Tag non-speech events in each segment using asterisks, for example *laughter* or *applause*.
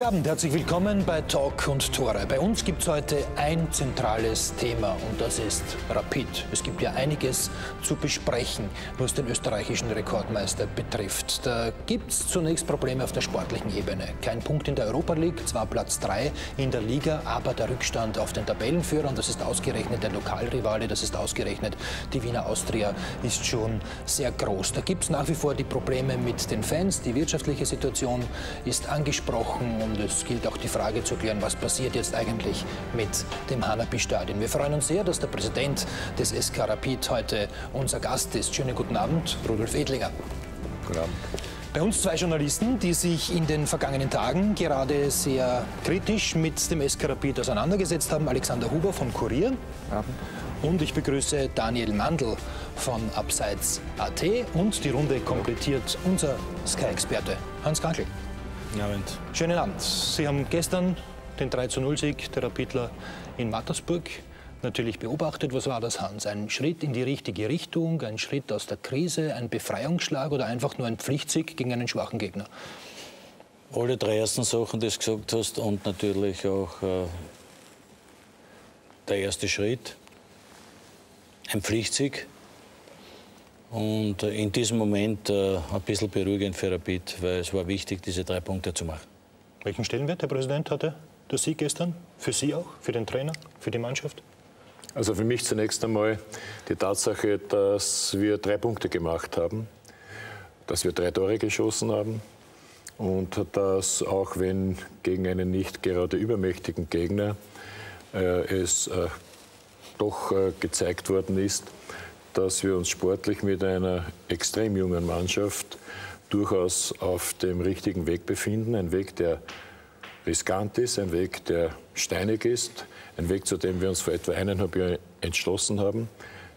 Guten Abend, herzlich willkommen bei Talk und Tore. Bei uns gibt es heute ein zentrales Thema und das ist Rapid. Es gibt ja einiges zu besprechen, was den österreichischen Rekordmeister betrifft. Da gibt es zunächst Probleme auf der sportlichen Ebene. Kein Punkt in der Europa League, zwar Platz 3 in der Liga, aber der Rückstand auf den Tabellenführer und das ist ausgerechnet der Lokalrivale, das ist ausgerechnet die Wiener Austria, ist schon sehr groß. Da gibt es nach wie vor die Probleme mit den Fans, die wirtschaftliche Situation ist angesprochen und es gilt auch die Frage zu klären, was passiert jetzt eigentlich mit dem Hanapi-Stadion. Wir freuen uns sehr, dass der Präsident des SK Rapid heute unser Gast ist. Schönen guten Abend, Rudolf Edlinger. Guten Abend. Bei uns zwei Journalisten, die sich in den vergangenen Tagen gerade sehr kritisch mit dem SK Rapid auseinandergesetzt haben. Alexander Huber vom Kurier. Abend. Und ich begrüße Daniel Mandl von Abseits.at und die Runde komplettiert unser Sky-Experte Hans Krankel. Abend. Schönen Abend. Sie haben gestern den 3-0-Sieg der Rapidler in Mattersburg natürlich beobachtet. Was war das, Hans? Ein Schritt in die richtige Richtung, ein Schritt aus der Krise, ein Befreiungsschlag oder einfach nur ein Pflichtsieg gegen einen schwachen Gegner? Alle drei ersten Sachen, die du gesagt hast und natürlich auch äh, der erste Schritt. Ein Pflichtsieg und äh, in diesem Moment äh, ein bisschen beruhigend für Rapid, weil es war wichtig, diese drei Punkte zu machen. Welchen Stellenwert, Herr Präsident, hatte der Sieg gestern? Für Sie auch, für den Trainer, für die Mannschaft? Also für mich zunächst einmal die Tatsache, dass wir drei Punkte gemacht haben, dass wir drei Tore geschossen haben und dass auch wenn gegen einen nicht gerade übermächtigen Gegner äh, es äh, doch äh, gezeigt worden ist, dass wir uns sportlich mit einer extrem jungen Mannschaft durchaus auf dem richtigen Weg befinden. Ein Weg, der riskant ist, ein Weg, der steinig ist, ein Weg, zu dem wir uns vor etwa eineinhalb Jahren entschlossen haben,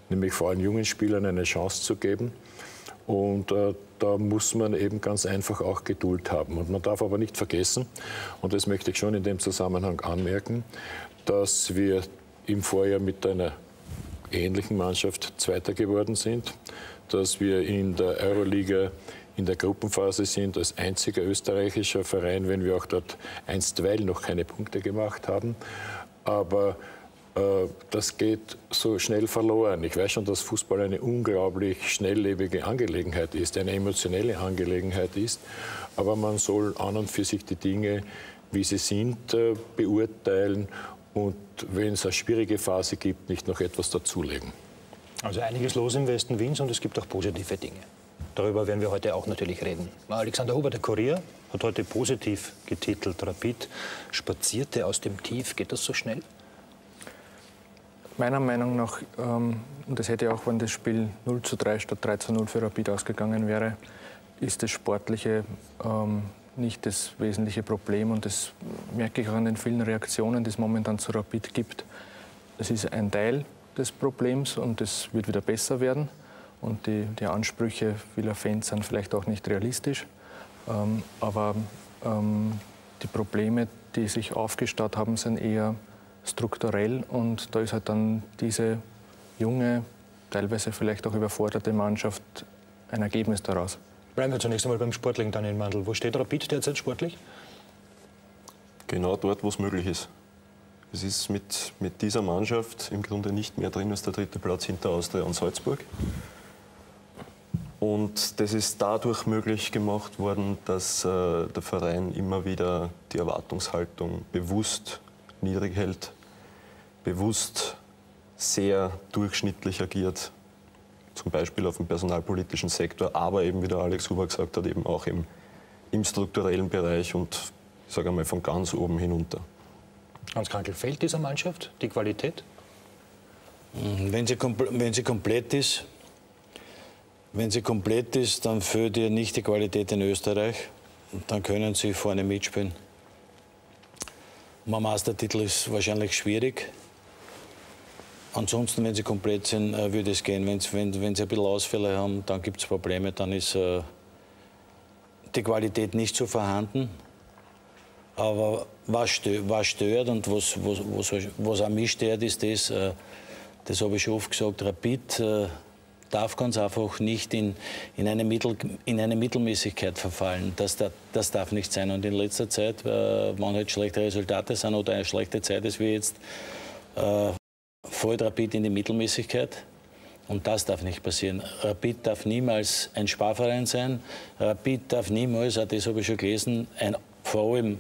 nämlich vor allem jungen Spielern eine Chance zu geben. Und äh, da muss man eben ganz einfach auch Geduld haben. Und man darf aber nicht vergessen, und das möchte ich schon in dem Zusammenhang anmerken, dass wir im Vorjahr mit einer ähnlichen Mannschaft Zweiter geworden sind, dass wir in der Euroliga in der Gruppenphase sind als einziger österreichischer Verein, wenn wir auch dort einstweilen noch keine Punkte gemacht haben. Aber äh, das geht so schnell verloren. Ich weiß schon, dass Fußball eine unglaublich schnelllebige Angelegenheit ist, eine emotionelle Angelegenheit ist. Aber man soll an und für sich die Dinge, wie sie sind, äh, beurteilen und wenn es eine schwierige Phase gibt, nicht noch etwas dazulegen. Also einiges los im Westen Wiens und es gibt auch positive Dinge. Darüber werden wir heute auch natürlich reden. Alexander Huber, der Kurier, hat heute positiv getitelt. Rapid spazierte aus dem Tief. Geht das so schnell? Meiner Meinung nach, ähm, und das hätte auch, wenn das Spiel 0 zu 3 statt 3 zu 0 für Rapid ausgegangen wäre, ist das Sportliche ähm, nicht das wesentliche Problem und das merke ich auch an den vielen Reaktionen, die es momentan zu Rapid gibt. Es ist ein Teil des Problems und es wird wieder besser werden und die, die Ansprüche vieler Fans sind vielleicht auch nicht realistisch, ähm, aber ähm, die Probleme, die sich aufgestaut haben, sind eher strukturell und da ist halt dann diese junge, teilweise vielleicht auch überforderte Mannschaft ein Ergebnis daraus. Bleiben wir zunächst einmal beim Sportlichen, Daniel Mandl. Wo steht Rapid derzeit sportlich? Genau dort, wo es möglich ist. Es ist mit, mit dieser Mannschaft im Grunde nicht mehr drin als der dritte Platz hinter Austria und Salzburg. Und das ist dadurch möglich gemacht worden, dass äh, der Verein immer wieder die Erwartungshaltung bewusst niedrig hält, bewusst sehr durchschnittlich agiert zum Beispiel auf dem personalpolitischen Sektor, aber eben, wie der Alex Huber gesagt hat, eben auch im, im strukturellen Bereich und ich sage einmal von ganz oben hinunter. Hans Krankel, fehlt dieser Mannschaft die Qualität? Mhm, wenn sie, wenn sie komplett ist, wenn sie komplett ist, dann fehlt ihr nicht die Qualität in Österreich. Dann können sie vorne mitspielen. Mein Meistertitel ist wahrscheinlich schwierig. Ansonsten, wenn sie komplett sind, äh, würde es gehen. Wenn's, wenn, wenn sie ein bisschen Ausfälle haben, dann gibt es Probleme, dann ist äh, die Qualität nicht so vorhanden. Aber was, stö was stört und was, was, was, was auch mich stört, ist das, äh, das habe ich schon oft gesagt, Rapid äh, darf ganz einfach nicht in, in, eine, Mittel, in eine Mittelmäßigkeit verfallen. Das, das darf nicht sein. Und in letzter Zeit, äh, wenn halt schlechte Resultate sind oder eine schlechte Zeit ist wie jetzt, fällt Rapid in die Mittelmäßigkeit. Und das darf nicht passieren. Rapid darf niemals ein Sparverein sein. Rapid darf niemals, auch das habe ich schon gelesen, ein, vor allem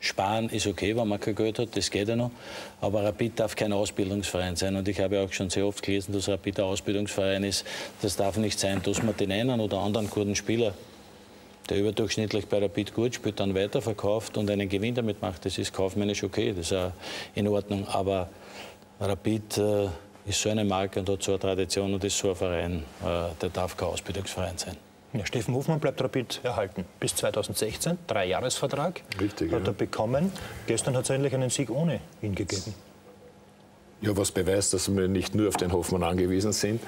Sparen ist okay, wenn man kein Geld hat, das geht ja noch. Aber Rapid darf kein Ausbildungsverein sein. Und ich habe auch schon sehr oft gelesen, dass Rapid ein Ausbildungsverein ist. Das darf nicht sein, dass man den einen oder anderen guten Spieler, der überdurchschnittlich bei Rapid gut spielt, dann weiterverkauft und einen Gewinn damit macht. Das ist kaufmännisch okay, das ist auch in Ordnung. Aber Rapid äh, ist so eine Marke und hat so eine Tradition und ist so ein Verein, äh, der darf kein Ausbildungsverein sein. Ja, Steffen Hofmann bleibt Rapid erhalten. Bis 2016, Dreijahresvertrag Richtig, hat ja. er bekommen. Gestern hat es endlich einen Sieg ohne ihn gegeben. Ja, was beweist, dass wir nicht nur auf den Hoffmann angewiesen sind,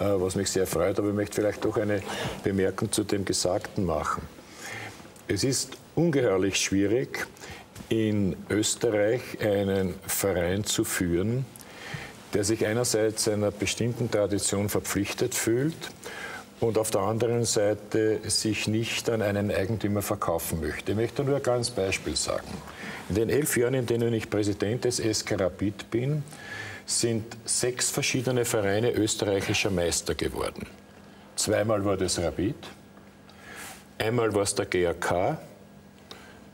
äh, was mich sehr freut. Aber ich möchte vielleicht doch eine Bemerkung zu dem Gesagten machen. Es ist ungeheuerlich schwierig, in Österreich einen Verein zu führen, der sich einerseits einer bestimmten Tradition verpflichtet fühlt und auf der anderen Seite sich nicht an einen Eigentümer verkaufen möchte. Ich möchte nur ein ganz Beispiel sagen. In den elf Jahren, in denen ich Präsident des SK Rapid bin, sind sechs verschiedene Vereine österreichischer Meister geworden. Zweimal war das Rapid, einmal war es der GAK,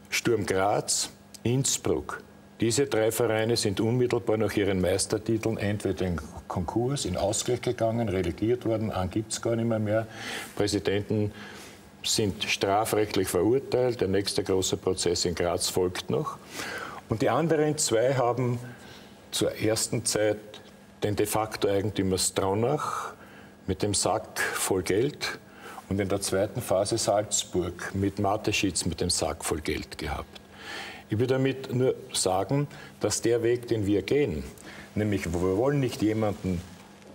Sturm Graz, Innsbruck. Diese drei Vereine sind unmittelbar nach ihren Meistertiteln entweder in Konkurs, in Ausgleich gegangen, relegiert worden, an gibt es gar nicht mehr, mehr. Präsidenten sind strafrechtlich verurteilt, der nächste große Prozess in Graz folgt noch. Und die anderen zwei haben zur ersten Zeit den de facto Eigentümer Straunach mit dem Sack voll Geld und in der zweiten Phase Salzburg mit Mateschitz mit dem Sack voll Geld gehabt. Ich will damit nur sagen, dass der Weg, den wir gehen, nämlich wir wollen nicht jemanden,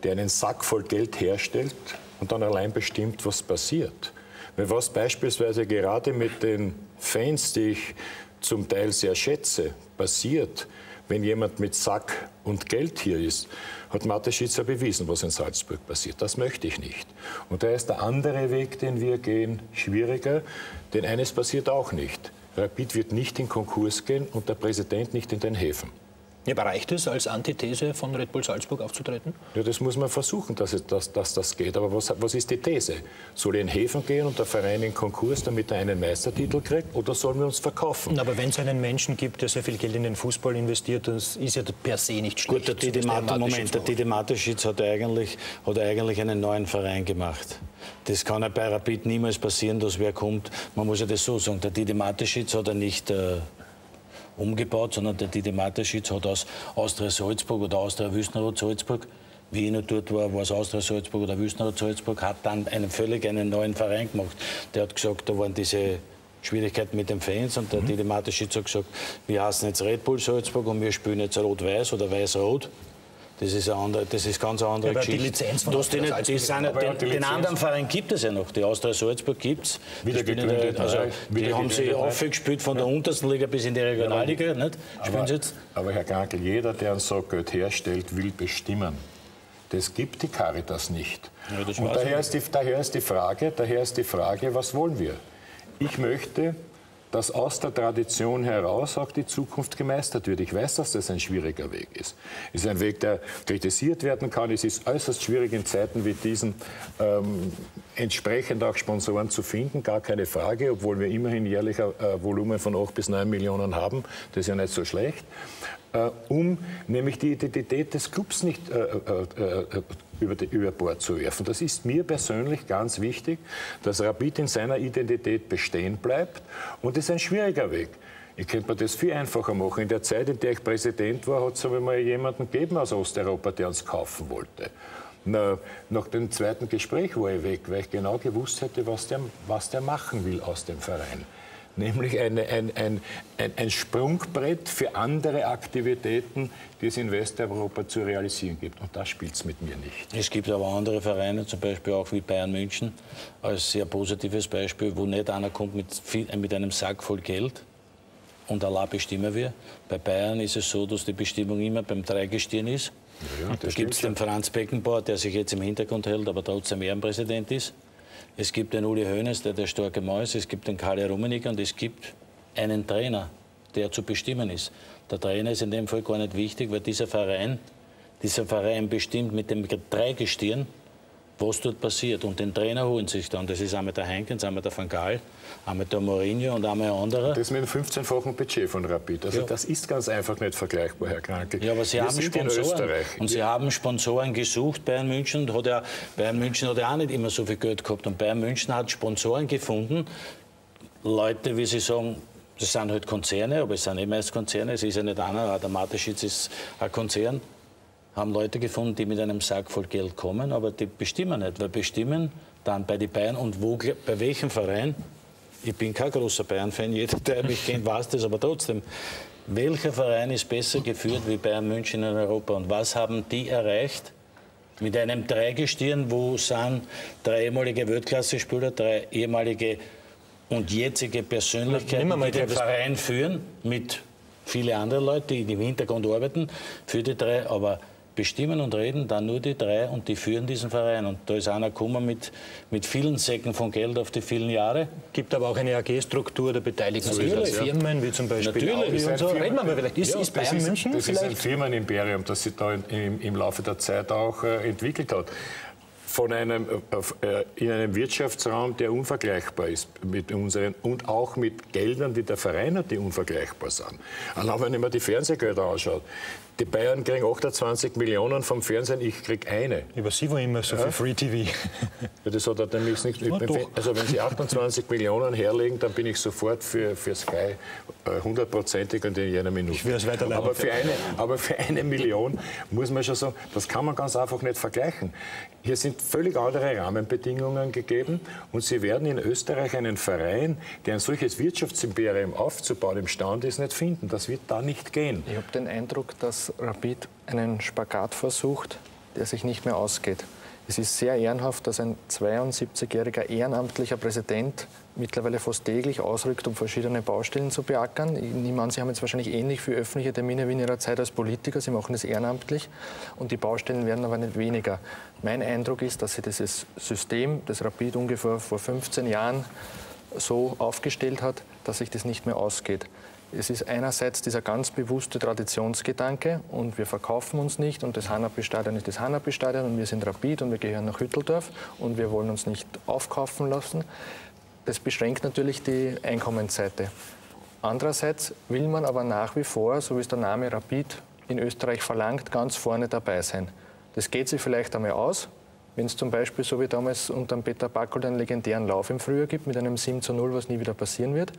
der einen Sack voll Geld herstellt und dann allein bestimmt, was passiert. Weil was beispielsweise gerade mit den Fans, die ich zum Teil sehr schätze, passiert, wenn jemand mit Sack und Geld hier ist, hat Mathe Schitzer bewiesen, was in Salzburg passiert. Das möchte ich nicht. Und da ist der andere Weg, den wir gehen, schwieriger, denn eines passiert auch nicht. Rapid wird nicht in Konkurs gehen und der Präsident nicht in den Häfen. Ja, aber reicht es, als Antithese von Red Bull Salzburg aufzutreten? Ja, das muss man versuchen, dass, es, dass, dass das geht. Aber was, was ist die These? Soll er in Häfen gehen und der Verein in Konkurs, damit er einen Meistertitel kriegt? Oder sollen wir uns verkaufen? Aber wenn es einen Menschen gibt, der sehr viel Geld in den Fußball investiert, das ist ja per se nicht schlecht. Gut, der Didi, Moment, der Didi Mateschitz hat eigentlich, hat eigentlich einen neuen Verein gemacht. Das kann ja bei Rapid niemals passieren, dass wer kommt. Man muss ja das so sagen. Der Didi Mateschitz hat er nicht äh, umgebaut, sondern der Didi Mateschitz hat aus Austria Salzburg oder Austria Wüstenrot Salzburg wie ich noch dort war, war es Austria Salzburg oder Wüstenrot Salzburg, hat dann einen völlig einen neuen Verein gemacht. Der hat gesagt, da waren diese Schwierigkeiten mit den Fans und der mhm. Didi Mateschitz hat gesagt, wir heißen jetzt Red Bull Salzburg und wir spielen jetzt Rot-Weiß oder Weiß-Rot. Das ist, eine andere, das ist ganz eine andere ja, Geschichte. Die Lizenz von den, den, die den anderen Verein gibt es ja noch. Die Austria Salzburg gibt es. Wieder die, also, die haben sie aufgespielt von der untersten Liga bis in die Regionalliga. Nicht? Spielen aber, sie jetzt? aber Herr Krankel, jeder, der ein Sackgeld herstellt, will bestimmen. Das gibt die Caritas nicht. Ja, Und daher ist, die, daher, ist die Frage, daher ist die Frage, was wollen wir? Ich möchte, dass aus der Tradition heraus auch die Zukunft gemeistert wird. Ich weiß, dass das ein schwieriger Weg ist. Es ist ein Weg, der kritisiert werden kann. Es ist äußerst schwierig in Zeiten wie diesen ähm, entsprechend auch Sponsoren zu finden, gar keine Frage, obwohl wir immerhin jährlich ein äh, Volumen von 8 bis 9 Millionen haben. Das ist ja nicht so schlecht. Äh, um nämlich die Identität des Clubs nicht äh, äh, äh über, die, über Bord zu werfen. Das ist mir persönlich ganz wichtig, dass Rapid in seiner Identität bestehen bleibt. Und das ist ein schwieriger Weg. Ich könnte mir das viel einfacher machen. In der Zeit, in der ich Präsident war, hat es aber mal jemanden gegeben aus Osteuropa, der uns kaufen wollte. Na, nach dem zweiten Gespräch war ich weg, weil ich genau gewusst hätte, was der, was der machen will aus dem Verein nämlich eine, ein, ein, ein, ein Sprungbrett für andere Aktivitäten, die es in Westeuropa zu realisieren gibt. Und das spielt es mit mir nicht. Es gibt aber andere Vereine, zum Beispiel auch wie Bayern München, als sehr positives Beispiel, wo nicht einer kommt mit, viel, mit einem Sack voll Geld und Allah bestimmen wir. Bei Bayern ist es so, dass die Bestimmung immer beim Dreigestirn ist. Ja, ja, da gibt es den Franz Beckenbauer, der sich jetzt im Hintergrund hält, aber trotzdem Ehrenpräsident ist. Es gibt den Uli Hoeneß, der der starke Mann. Es gibt den Karl Rummenigge und es gibt einen Trainer, der zu bestimmen ist. Der Trainer ist in dem Fall gar nicht wichtig, weil dieser Verein, dieser Verein bestimmt mit dem Dreigestirn, was dort passiert. Und den Trainer holen sich dann. Das ist einmal der Heinkens, einmal der Van Gaal, einmal der Mourinho und einmal ein anderer. Das mit einem 15-fachen Budget von Rapid. Also ja. das ist ganz einfach nicht vergleichbar, Herr Kranke. Ja, aber Sie Wir haben Sponsoren. Und Sie ja. haben Sponsoren gesucht, Bayern München. Und hat ja, Bayern München hat ja auch nicht immer so viel Geld gehabt. Und Bayern München hat Sponsoren gefunden. Leute, wie Sie sagen, das sind halt Konzerne, aber es sind immer erst Konzerne. Es ist ja nicht einer, der Mateschitz ist ein Konzern haben Leute gefunden, die mit einem Sack voll Geld kommen, aber die bestimmen nicht. Weil bestimmen? Dann bei den Bayern. Und wo, bei welchem Verein, ich bin kein großer Bayern-Fan, jeder, der mich kennt, weiß das, aber trotzdem, welcher Verein ist besser geführt wie Bayern München in Europa? Und was haben die erreicht? Mit einem Dreigestirn, wo sind drei ehemalige Weltklasse-Spieler, drei ehemalige und jetzige Persönlichkeiten, die den Verein führen, mit vielen anderen Leuten, die im Hintergrund arbeiten für die drei, aber bestimmen und reden dann nur die drei und die führen diesen Verein. Und da ist einer gekommen mit, mit vielen Säcken von Geld auf die vielen Jahre. Gibt aber auch eine AG-Struktur der beteiligten Natürlich, Firmen, wie zum Beispiel Natürlich. und so. Reden wir mal vielleicht. Ist, ja, ist Bayern das München ist, Das vielleicht? ist ein Firmenimperium, das sich da im, im Laufe der Zeit auch äh, entwickelt hat von einem, äh, äh, in einem Wirtschaftsraum, der unvergleichbar ist mit unseren und auch mit Geldern, die der Verein hat, die unvergleichbar sind. Allein wenn man die Fernsehgelder anschaut, die Bayern kriegen 28 Millionen vom Fernsehen, ich kriege eine. Über Sie war immer so ja? viel Free TV. Ja, das hat er nämlich nicht. Ja, also wenn Sie 28 Millionen herlegen, dann bin ich sofort für, für Sky äh, hundertprozentig und in jener Minute. Ich es weiter aber für, eine, aber für eine Million muss man schon sagen, das kann man ganz einfach nicht vergleichen. Hier sind völlig andere Rahmenbedingungen gegeben und Sie werden in Österreich einen Verein, der ein solches Wirtschaftsimperium aufzubauen imstande ist, nicht finden. Das wird da nicht gehen. Ich habe den Eindruck, dass Rapid einen Spagat versucht, der sich nicht mehr ausgeht. Es ist sehr ehrenhaft, dass ein 72-jähriger ehrenamtlicher Präsident mittlerweile fast täglich ausrückt, um verschiedene Baustellen zu beackern. Ich nehme an, Sie haben jetzt wahrscheinlich ähnlich viele öffentliche Termine wie in Ihrer Zeit als Politiker. Sie machen das ehrenamtlich und die Baustellen werden aber nicht weniger. Mein Eindruck ist, dass Sie dieses System, das Rapid ungefähr vor 15 Jahren so aufgestellt hat, dass sich das nicht mehr ausgeht. Es ist einerseits dieser ganz bewusste Traditionsgedanke und wir verkaufen uns nicht und das Hanapi-Stadion ist das Hanapi-Stadion und wir sind Rapid und wir gehören nach Hütteldorf und wir wollen uns nicht aufkaufen lassen. Das beschränkt natürlich die Einkommensseite. Andererseits will man aber nach wie vor, so wie es der Name Rapid in Österreich verlangt, ganz vorne dabei sein. Das geht sich vielleicht einmal aus, wenn es zum Beispiel, so wie damals unter Peter Backel, einen legendären Lauf im Frühjahr gibt mit einem 7 zu 0, was nie wieder passieren wird.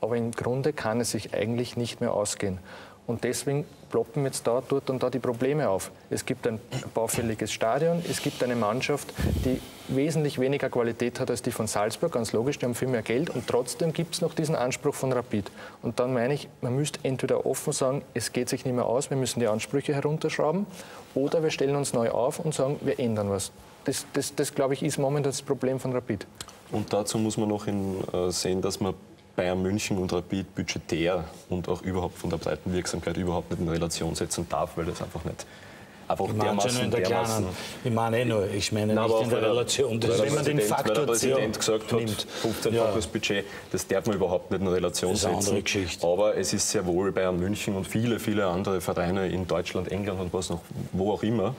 Aber im Grunde kann es sich eigentlich nicht mehr ausgehen. Und deswegen ploppen jetzt da, dort und da die Probleme auf. Es gibt ein baufälliges Stadion, es gibt eine Mannschaft, die wesentlich weniger Qualität hat als die von Salzburg, ganz logisch, die haben viel mehr Geld und trotzdem gibt es noch diesen Anspruch von Rapid. Und dann meine ich, man müsste entweder offen sagen, es geht sich nicht mehr aus, wir müssen die Ansprüche herunterschrauben, oder wir stellen uns neu auf und sagen, wir ändern was. Das, das, das glaube ich, ist momentan das Problem von Rapid. Und dazu muss man noch in, äh, sehen, dass man Bayern München und Rapid budgetär und auch überhaupt von der breiten Wirksamkeit überhaupt nicht in Relation setzen darf, weil das einfach nicht einfach ich dermaßen, in der dermaßen Ich meine eh nur, ich meine Nein, nicht in der Relation. Das wenn man den Faktor weil der Präsident gesagt hat, 15-faches ja. Budget, das darf man überhaupt nicht in Relation das ist setzen. Andere Geschichte. Aber es ist sehr wohl Bayern München und viele, viele andere Vereine in Deutschland, England und was noch, wo auch immer,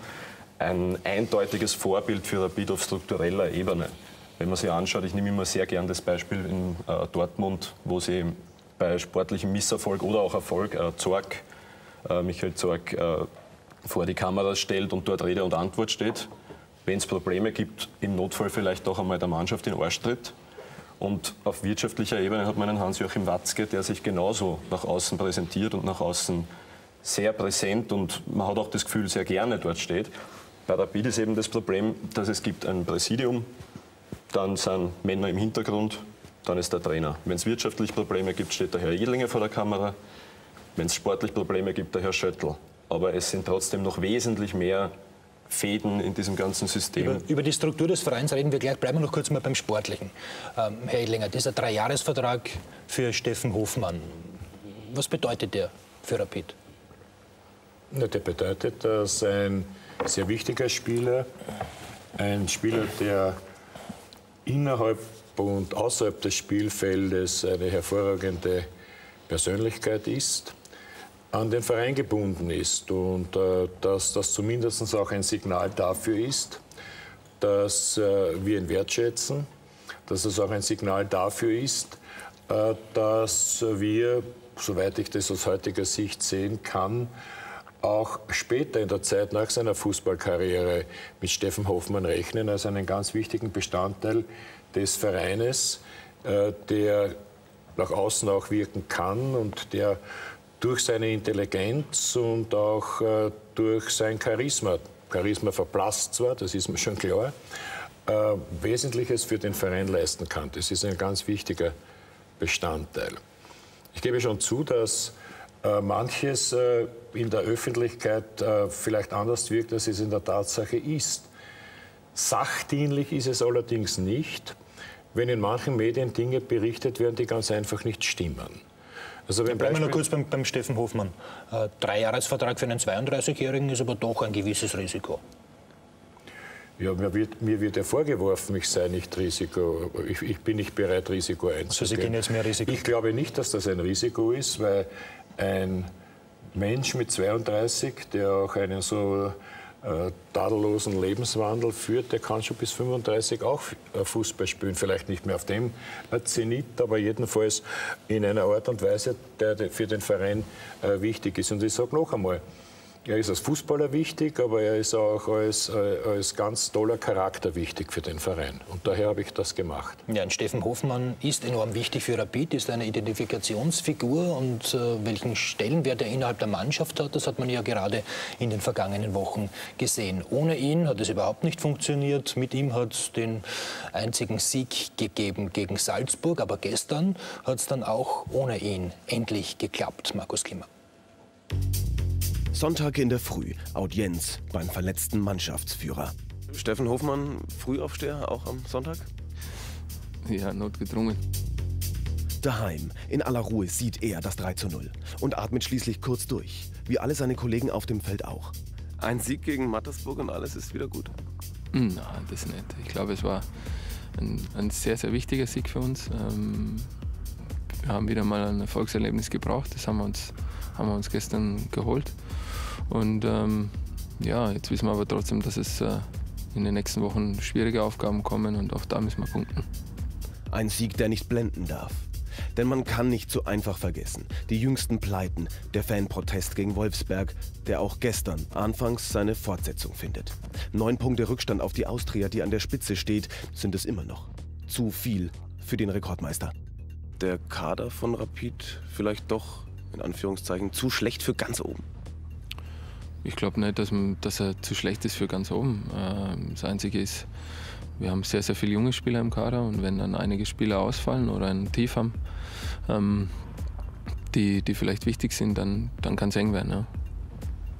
ein eindeutiges Vorbild für Rapid auf struktureller Ebene. Wenn man sich anschaut, ich nehme immer sehr gern das Beispiel in äh, Dortmund, wo sie bei sportlichem Misserfolg oder auch Erfolg äh, Zorg, äh, Michael Zorg äh, vor die Kamera stellt und dort Rede und Antwort steht. Wenn es Probleme gibt, im Notfall vielleicht auch einmal der Mannschaft in den Arsch tritt. Und auf wirtschaftlicher Ebene hat man einen Hans-Joachim Watzke, der sich genauso nach außen präsentiert und nach außen sehr präsent und man hat auch das Gefühl, sehr gerne dort steht. Bei Rapid ist eben das Problem, dass es gibt ein Präsidium, dann sind Männer im Hintergrund, dann ist der Trainer. Wenn es wirtschaftlich Probleme gibt, steht der Herr Edlinger vor der Kamera. Wenn es sportlich Probleme gibt, der Herr Schöttl. Aber es sind trotzdem noch wesentlich mehr Fäden in diesem ganzen System. Über, über, die Struktur des Vereins reden wir gleich. Bleiben wir noch kurz mal beim Sportlichen. Ähm, Herr Edlinger, dieser Dreijahresvertrag für Steffen Hofmann, Was bedeutet der für Rapid? Ja, der bedeutet, dass ein sehr wichtiger Spieler, ein Spieler, der innerhalb und außerhalb des Spielfeldes eine hervorragende Persönlichkeit ist, an den Verein gebunden ist und äh, dass das zumindest auch ein Signal dafür ist, dass äh, wir ihn wertschätzen, dass es auch ein Signal dafür ist, äh, dass wir, soweit ich das aus heutiger Sicht sehen kann, auch später in der Zeit nach seiner Fußballkarriere mit Steffen Hoffmann rechnen als einen ganz wichtigen Bestandteil des Vereines, äh, der nach außen auch wirken kann und der durch seine Intelligenz und auch äh, durch sein Charisma, Charisma verblasst zwar, das ist mir schon klar, äh, Wesentliches für den Verein leisten kann. Das ist ein ganz wichtiger Bestandteil. Ich gebe schon zu, dass manches in der Öffentlichkeit äh, vielleicht anders wirkt, als es in der Tatsache ist. Sachdienlich ist es allerdings nicht, wenn in manchen Medien Dinge berichtet werden, die ganz einfach nicht stimmen. Also wenn Bleiben wir noch kurz beim, beim Steffen Hofmann. Äh, Dreijahresvertrag für einen 32-Jährigen ist aber doch ein gewisses Risiko. Ja, mir wird, mir wird ja vorgeworfen, ich sei nicht Risiko. Ich, ich bin nicht bereit, Risiko einzugehen. Also Sie gehen jetzt mehr Risiko? Ich glaube nicht, dass das ein Risiko ist, weil ein Mensch mit 32, der auch einen so äh, tadellosen Lebenswandel führt, der kann schon bis 35 auch äh, Fußball spielen. Vielleicht nicht mehr auf dem Zenit, aber jedenfalls in einer Art und Weise, der für den Verein äh, wichtig ist. Und ich sage noch einmal, er ist als Fußballer wichtig, aber er ist auch als, äh, als ganz toller Charakter wichtig für den Verein. Und daher habe ich das gemacht. Ja, und Steffen Hofmann ist enorm wichtig für Rapid, ist eine Identifikationsfigur. Und äh, welchen Stellenwert er innerhalb der Mannschaft hat, das hat man ja gerade in den vergangenen Wochen gesehen. Ohne ihn hat es überhaupt nicht funktioniert. Mit ihm hat es den einzigen Sieg gegeben gegen Salzburg. Aber gestern hat es dann auch ohne ihn endlich geklappt, Markus Klimmer. Sonntag in der Früh, Audienz beim verletzten Mannschaftsführer. Steffen Hofmann, Frühaufsteher, auch am Sonntag? Ja, notgedrungen. Daheim, in aller Ruhe, sieht er das 3 zu 0 und atmet schließlich kurz durch, wie alle seine Kollegen auf dem Feld auch. Ein Sieg gegen Mattersburg und alles ist wieder gut? Nein, das nicht. Ich glaube, es war ein, ein sehr, sehr wichtiger Sieg für uns. Ähm, wir haben wieder mal ein Erfolgserlebnis gebraucht. Das haben wir uns, haben wir uns gestern geholt. Und ähm, ja, jetzt wissen wir aber trotzdem, dass es äh, in den nächsten Wochen schwierige Aufgaben kommen und auch da müssen wir punkten. Ein Sieg, der nicht blenden darf. Denn man kann nicht so einfach vergessen. Die jüngsten Pleiten, der Fanprotest gegen Wolfsberg, der auch gestern anfangs seine Fortsetzung findet. Neun Punkte Rückstand auf die Austria, die an der Spitze steht, sind es immer noch. Zu viel für den Rekordmeister. Der Kader von Rapid vielleicht doch, in Anführungszeichen, zu schlecht für ganz oben. Ich glaube nicht, dass, dass, er zu schlecht ist für ganz oben. Ähm, das Einzige ist, wir haben sehr, sehr viele junge Spieler im Kader und wenn dann einige Spieler ausfallen oder ein Tief haben, ähm, die, die vielleicht wichtig sind, dann, dann kann es eng werden. Ja.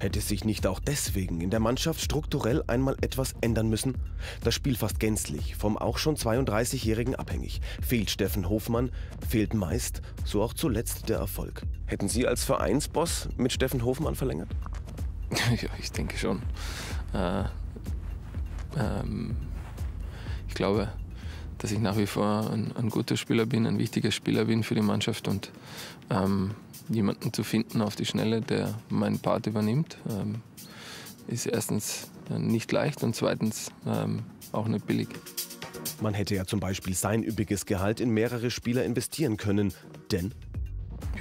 Hätte sich nicht auch deswegen in der Mannschaft strukturell einmal etwas ändern müssen? Das Spiel fast gänzlich vom auch schon 32-Jährigen abhängig. Fehlt Steffen Hofmann, fehlt meist, so auch zuletzt der Erfolg. Hätten Sie als Vereinsboss mit Steffen Hofmann verlängert? *laughs* ja, ich denke schon. Äh, ähm, ich glaube, dass ich nach wie vor ein, ein, guter Spieler bin, ein wichtiger Spieler bin für die Mannschaft und ähm, jemanden zu finden auf die Schnelle, der meinen Part übernimmt, ähm, ist erstens nicht leicht und zweitens ähm, auch nicht billig. Man hätte ja zum Beispiel sein üppiges Gehalt in mehrere Spieler investieren können, denn?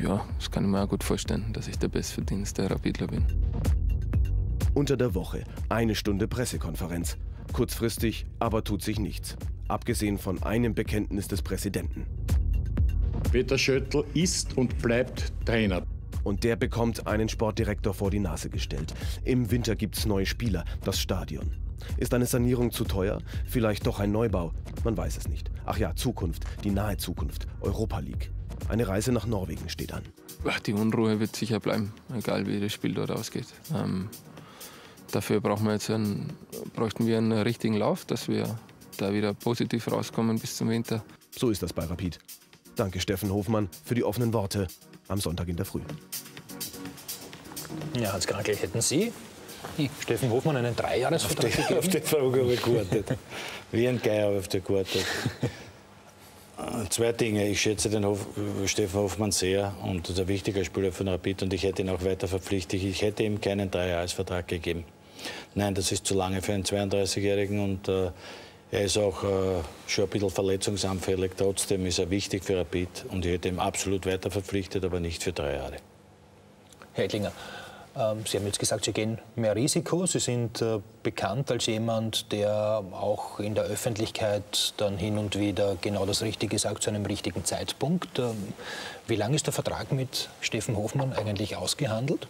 Ja, das kann ich mir auch gut vorstellen, dass ich der bestverdienste Rapidler bin. Unter der Woche eine Stunde Pressekonferenz. Kurzfristig, aber tut sich nichts. Abgesehen von einem Bekenntnis des Präsidenten. Peter Schöttl ist und bleibt Trainer. Und der bekommt einen Sportdirektor vor die Nase gestellt. Im Winter gibt's neue Spieler, das Stadion. Ist eine Sanierung zu teuer? Vielleicht doch ein Neubau? Man weiß es nicht. Ach ja, Zukunft, die nahe Zukunft, Europa League. Eine Reise nach Norwegen steht an. Die Unruhe wird sicher bleiben, egal wie das Spiel dort ausgeht. Ähm, Dafür brauchen wir jetzt einen, bräuchten wir einen richtigen Lauf, dass wir da wieder positiv rauskommen bis zum Winter. So ist das bei Rapid. Danke Steffen Hofmann für die offenen Worte am Sonntag in der Früh. Ja, Hans Krankel, hätten Sie Steffen Hofmann einen Dreijahresvertrag gegeben? Auf die Frage habe ich gewartet. Wie ein Geier auf die gewartet. *laughs* Zwei Dinge. Ich schätze den Hof, Steffen Hoffmann sehr und ist ein wichtiger Spieler von Rapid und ich hätte ihn auch weiter verpflichtet. Ich hätte ihm keinen Dreijahresvertrag gegeben. Nein, das ist zu lange für einen 32-Jährigen und äh, er ist auch äh, schon ein bisschen verletzungsanfällig. Trotzdem ist er wichtig für Rapid und ich hätte ihn absolut weiter verpflichtet, aber nicht für drei Jahre. Herr Edlinger, ähm, Sie haben jetzt gesagt, Sie gehen mehr Risiko. Sie sind äh, bekannt als jemand, der auch in der Öffentlichkeit dann hin und wieder genau das Richtige sagt zu einem richtigen Zeitpunkt. Ähm, wie lange ist der Vertrag mit Steffen Hofmann eigentlich ausgehandelt?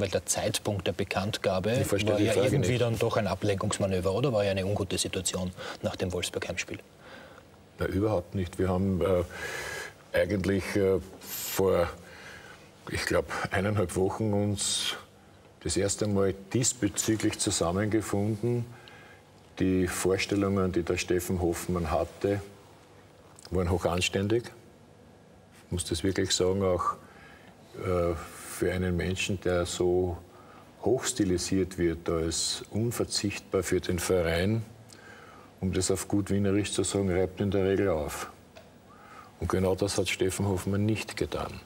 Weil der Zeitpunkt der Bekanntgabe war ja irgendwie nicht. dann doch ein Ablenkungsmanöver, oder? War ja eine ungute Situation nach dem Wolfsburg-Heimspiel. Na, überhaupt nicht. Wir haben äh, eigentlich äh, vor, ich glaube, eineinhalb Wochen uns das erste Mal diesbezüglich zusammengefunden. Die Vorstellungen, die der Steffen Hoffmann hatte, waren hoch anständig. Ich muss das wirklich sagen, auch äh, für einen Menschen, der so hochstilisiert wird als unverzichtbar für den Verein, um das auf gut Wienerisch zu sagen, reibt in der Regel auf. Und genau das hat Steffen Hoffmann nicht getan.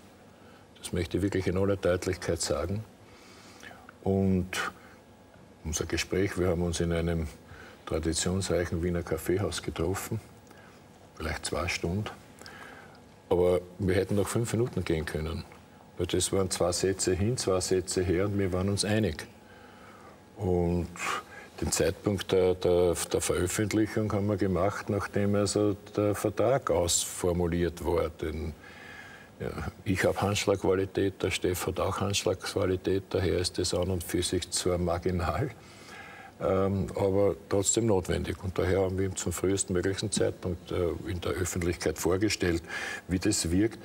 Das möchte ich wirklich in aller Deutlichkeit sagen. Und unser Gespräch, wir haben uns in einem traditionsreichen Wiener Kaffeehaus getroffen, vielleicht zwei Stunden. Aber wir hätten noch fünf Minuten gehen können. Weil das waren zwei Sätze hin, zwei Sätze her und wir waren uns einig. Und den Zeitpunkt der, der, der Veröffentlichung haben wir gemacht, nachdem also der Vertrag ausformuliert war. Denn ja, ich habe Handschlagqualität, der Steff hat auch Handschlagqualität, daher ist das an und für sich zwar marginal, ähm, aber trotzdem notwendig. Und daher haben wir ihm zum frühestmöglichen Zeitpunkt äh, in der Öffentlichkeit vorgestellt, wie das wirkt.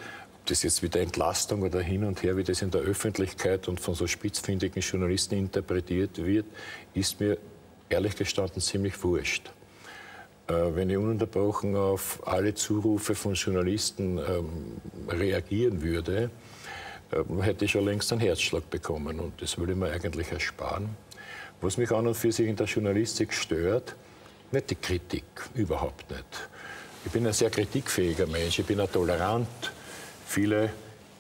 Das jetzt wieder Entlastung oder hin und her, wie das in der Öffentlichkeit und von so spitzfindigen Journalisten interpretiert wird, ist mir ehrlich gestanden ziemlich wurscht. Äh, wenn ich ununterbrochen auf alle Zurufe von Journalisten ähm, reagieren würde, äh, hätte ich schon längst einen Herzschlag bekommen. Und das würde ich mir eigentlich ersparen. Was mich an und für sich in der Journalistik stört, nicht die Kritik, überhaupt nicht. Ich bin ein sehr kritikfähiger Mensch, ich bin auch tolerant. Viele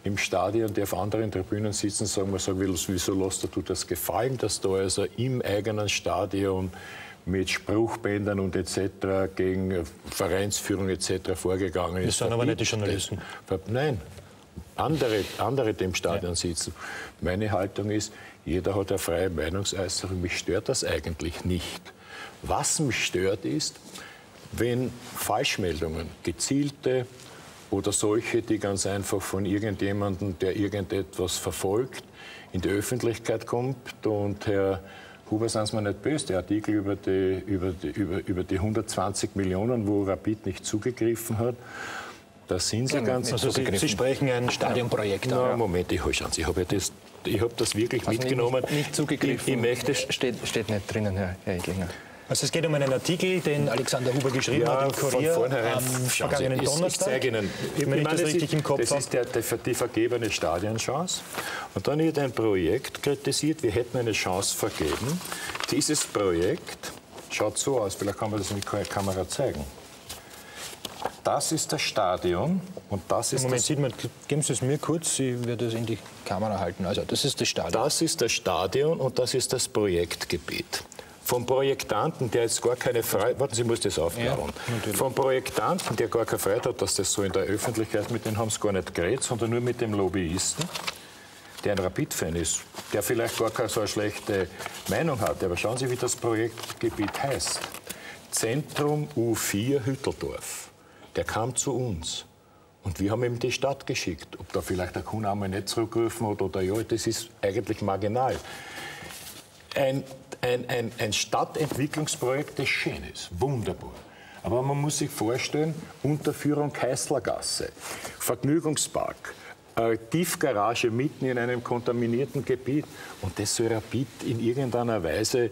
im Stadion, die auf anderen Tribünen sitzen, sagen mir, sagen, wieso lässt du das gefallen, dass da also im eigenen Stadion mit Spruchbändern und etc. gegen Vereinsführung etc. vorgegangen ist. Das sind aber nicht die Journalisten. Nein, andere, andere die im Stadion sitzen. Meine Haltung ist, jeder hat eine freie Meinungsäußerung. Mich stört das eigentlich nicht. Was mich stört ist, wenn Falschmeldungen, gezielte oder solche, die ganz einfach von irgendjemandem, der irgendetwas verfolgt, in die Öffentlichkeit kommt und Herr Huber, seien Sie mir nicht böse, der Artikel über die, über, die, über, über die 120 Millionen, wo Rapid nicht zugegriffen hat, da sind Sie ganz... Also Sie, Sie sprechen ein Stadionprojekt an. Moment, ich, schauen Sie, ich habe ja das, ich hab das wirklich Also mitgenommen. Nicht, nicht zugegriffen. Ich, ich möchte, steht, steht nicht drinnen, Herr, Herr Edlinger. Also es geht um einen Artikel, den Alexander Huber geschrieben hat im von Kurier vornherein. am vergangenen ich, ich Donnerstag. zeige Ihnen. Wenn ich das das ist, im Kopf Das habe. ist der, der, die vergebene Stadionchance. Und dann wird ein Projekt kritisiert, wir hätten eine Chance vergeben. Dieses Projekt schaut so aus, vielleicht kann man das in die Kamera zeigen. Das ist das Stadion und das ist Moment, das sieht man, geben Sie es mir kurz, ich werde es in die Kamera halten. Also das ist das Stadion. Das ist das Stadion und das ist das Projektgebiet. Vom Projektanten, der jetzt gar keine Freiheit, warten Sie, ich muss das aufklauen. Vom Projektanten, der gar keine Freiheit hat, dass das so in der Öffentlichkeit, mit dem haben sie gar nicht geredet, sondern nur mit dem Lobbyisten, der ein Rapid-Fan ist, der vielleicht gar keine so eine schlechte Meinung hat. Aber schauen Sie, wie das Projektgebiet heißt. Zentrum U4 Hütteldorf. Der kam zu uns. Und wir haben ihm die Stadt geschickt. Ob da vielleicht der Kunde einmal nicht zurückrufen hat oder ja, das ist eigentlich marginal. Ein, ein, ein, ein Stadtentwicklungsprojekt, das schön ist, wunderbar. Aber man muss sich vorstellen, Unterführung Keißlergasse, Vergnügungspark, äh, Tiefgarage mitten in einem kontaminierten Gebiet. Und das soll Rapid in irgendeiner Weise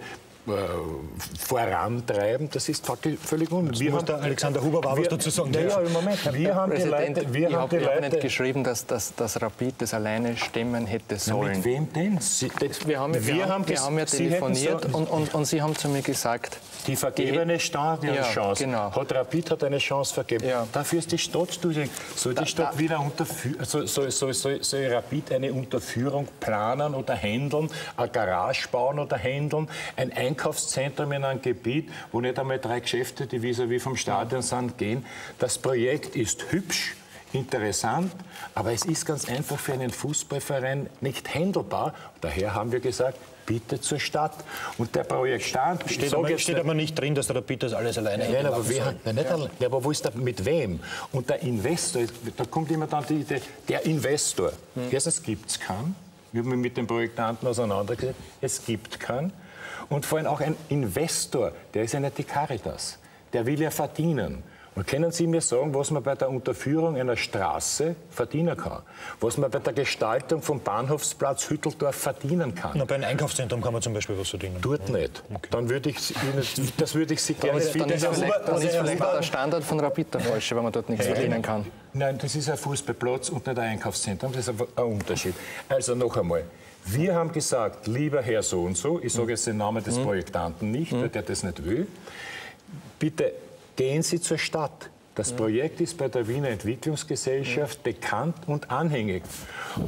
vorantreiben, das ist völlig unmöglich. Wir haben der Alexander Huber war was dazu sagen. Ja, ja, Moment. Wir haben die Leute, wir ich habe hab nicht geschrieben, dass, dass, dass Rapid das alleine stemmen hätte sollen. Mit wem denn? Sie, das, Wir haben, wir, wir haben, wir haben ja telefoniert so- und, und, und Sie haben zu mir gesagt, Die vergebene Stadionchance. Ja, genau. Hat Rapid hat eine Chance vergeben. Ja. Dafür ist die Stadt zuständig. Soll die Stadt da- wieder unterführen, soll, soll, soll, soll, soll Rapid eine Unterführung planen oder handeln, eine Garage bauen oder handeln, ein Einkaufszentrum in einem Gebiet, wo nicht einmal drei Geschäfte, die vis-à-vis vom Stadion sind, gehen. Das Projekt ist hübsch. Interessant, aber es ist ganz einfach für einen Fußballverein nicht handelbar. Daher haben wir gesagt, bitte zur Stadt. Und der Projektant ich Steht, sag aber, jetzt steht nicht- aber nicht drin, dass der Rapid das alles alleine Nein, aber, wer, nein, nicht allein. ja, aber wo ist der, mit wem? Und der Investor, da kommt immer dann die Idee, der Investor. Erstens gibt es keinen. Wir haben mit den Projektanten auseinandergesetzt. Es gibt keinen. Und vor allem auch ein Investor, der ist ja nicht die Caritas. Der will ja verdienen. Und können Sie mir sagen, was man bei der Unterführung einer Straße verdienen kann? Was man bei der Gestaltung vom Bahnhofsplatz Hütteldorf verdienen kann? Na, bei einem Einkaufszentrum kann man zum Beispiel was verdienen. Dort nicht. Dann würde ich, Ihnen- das würde ich Sie gerne dann ist, dann ist vielleicht, dann ist vielleicht auch der Standard von Rapid der falsche, wenn man dort nichts verdienen kann. Nein, das ist ein Fußballplatz und nicht ein Einkaufszentrum. Das ist ein Unterschied. Also noch einmal. Wir haben gesagt, lieber Herr so und so, ich sage jetzt den Namen des Projektanten nicht, weil der das nicht will, bitte gehen Sie zur Stadt. Das Projekt ist bei der Wiener Entwicklungsgesellschaft bekannt und anhängig.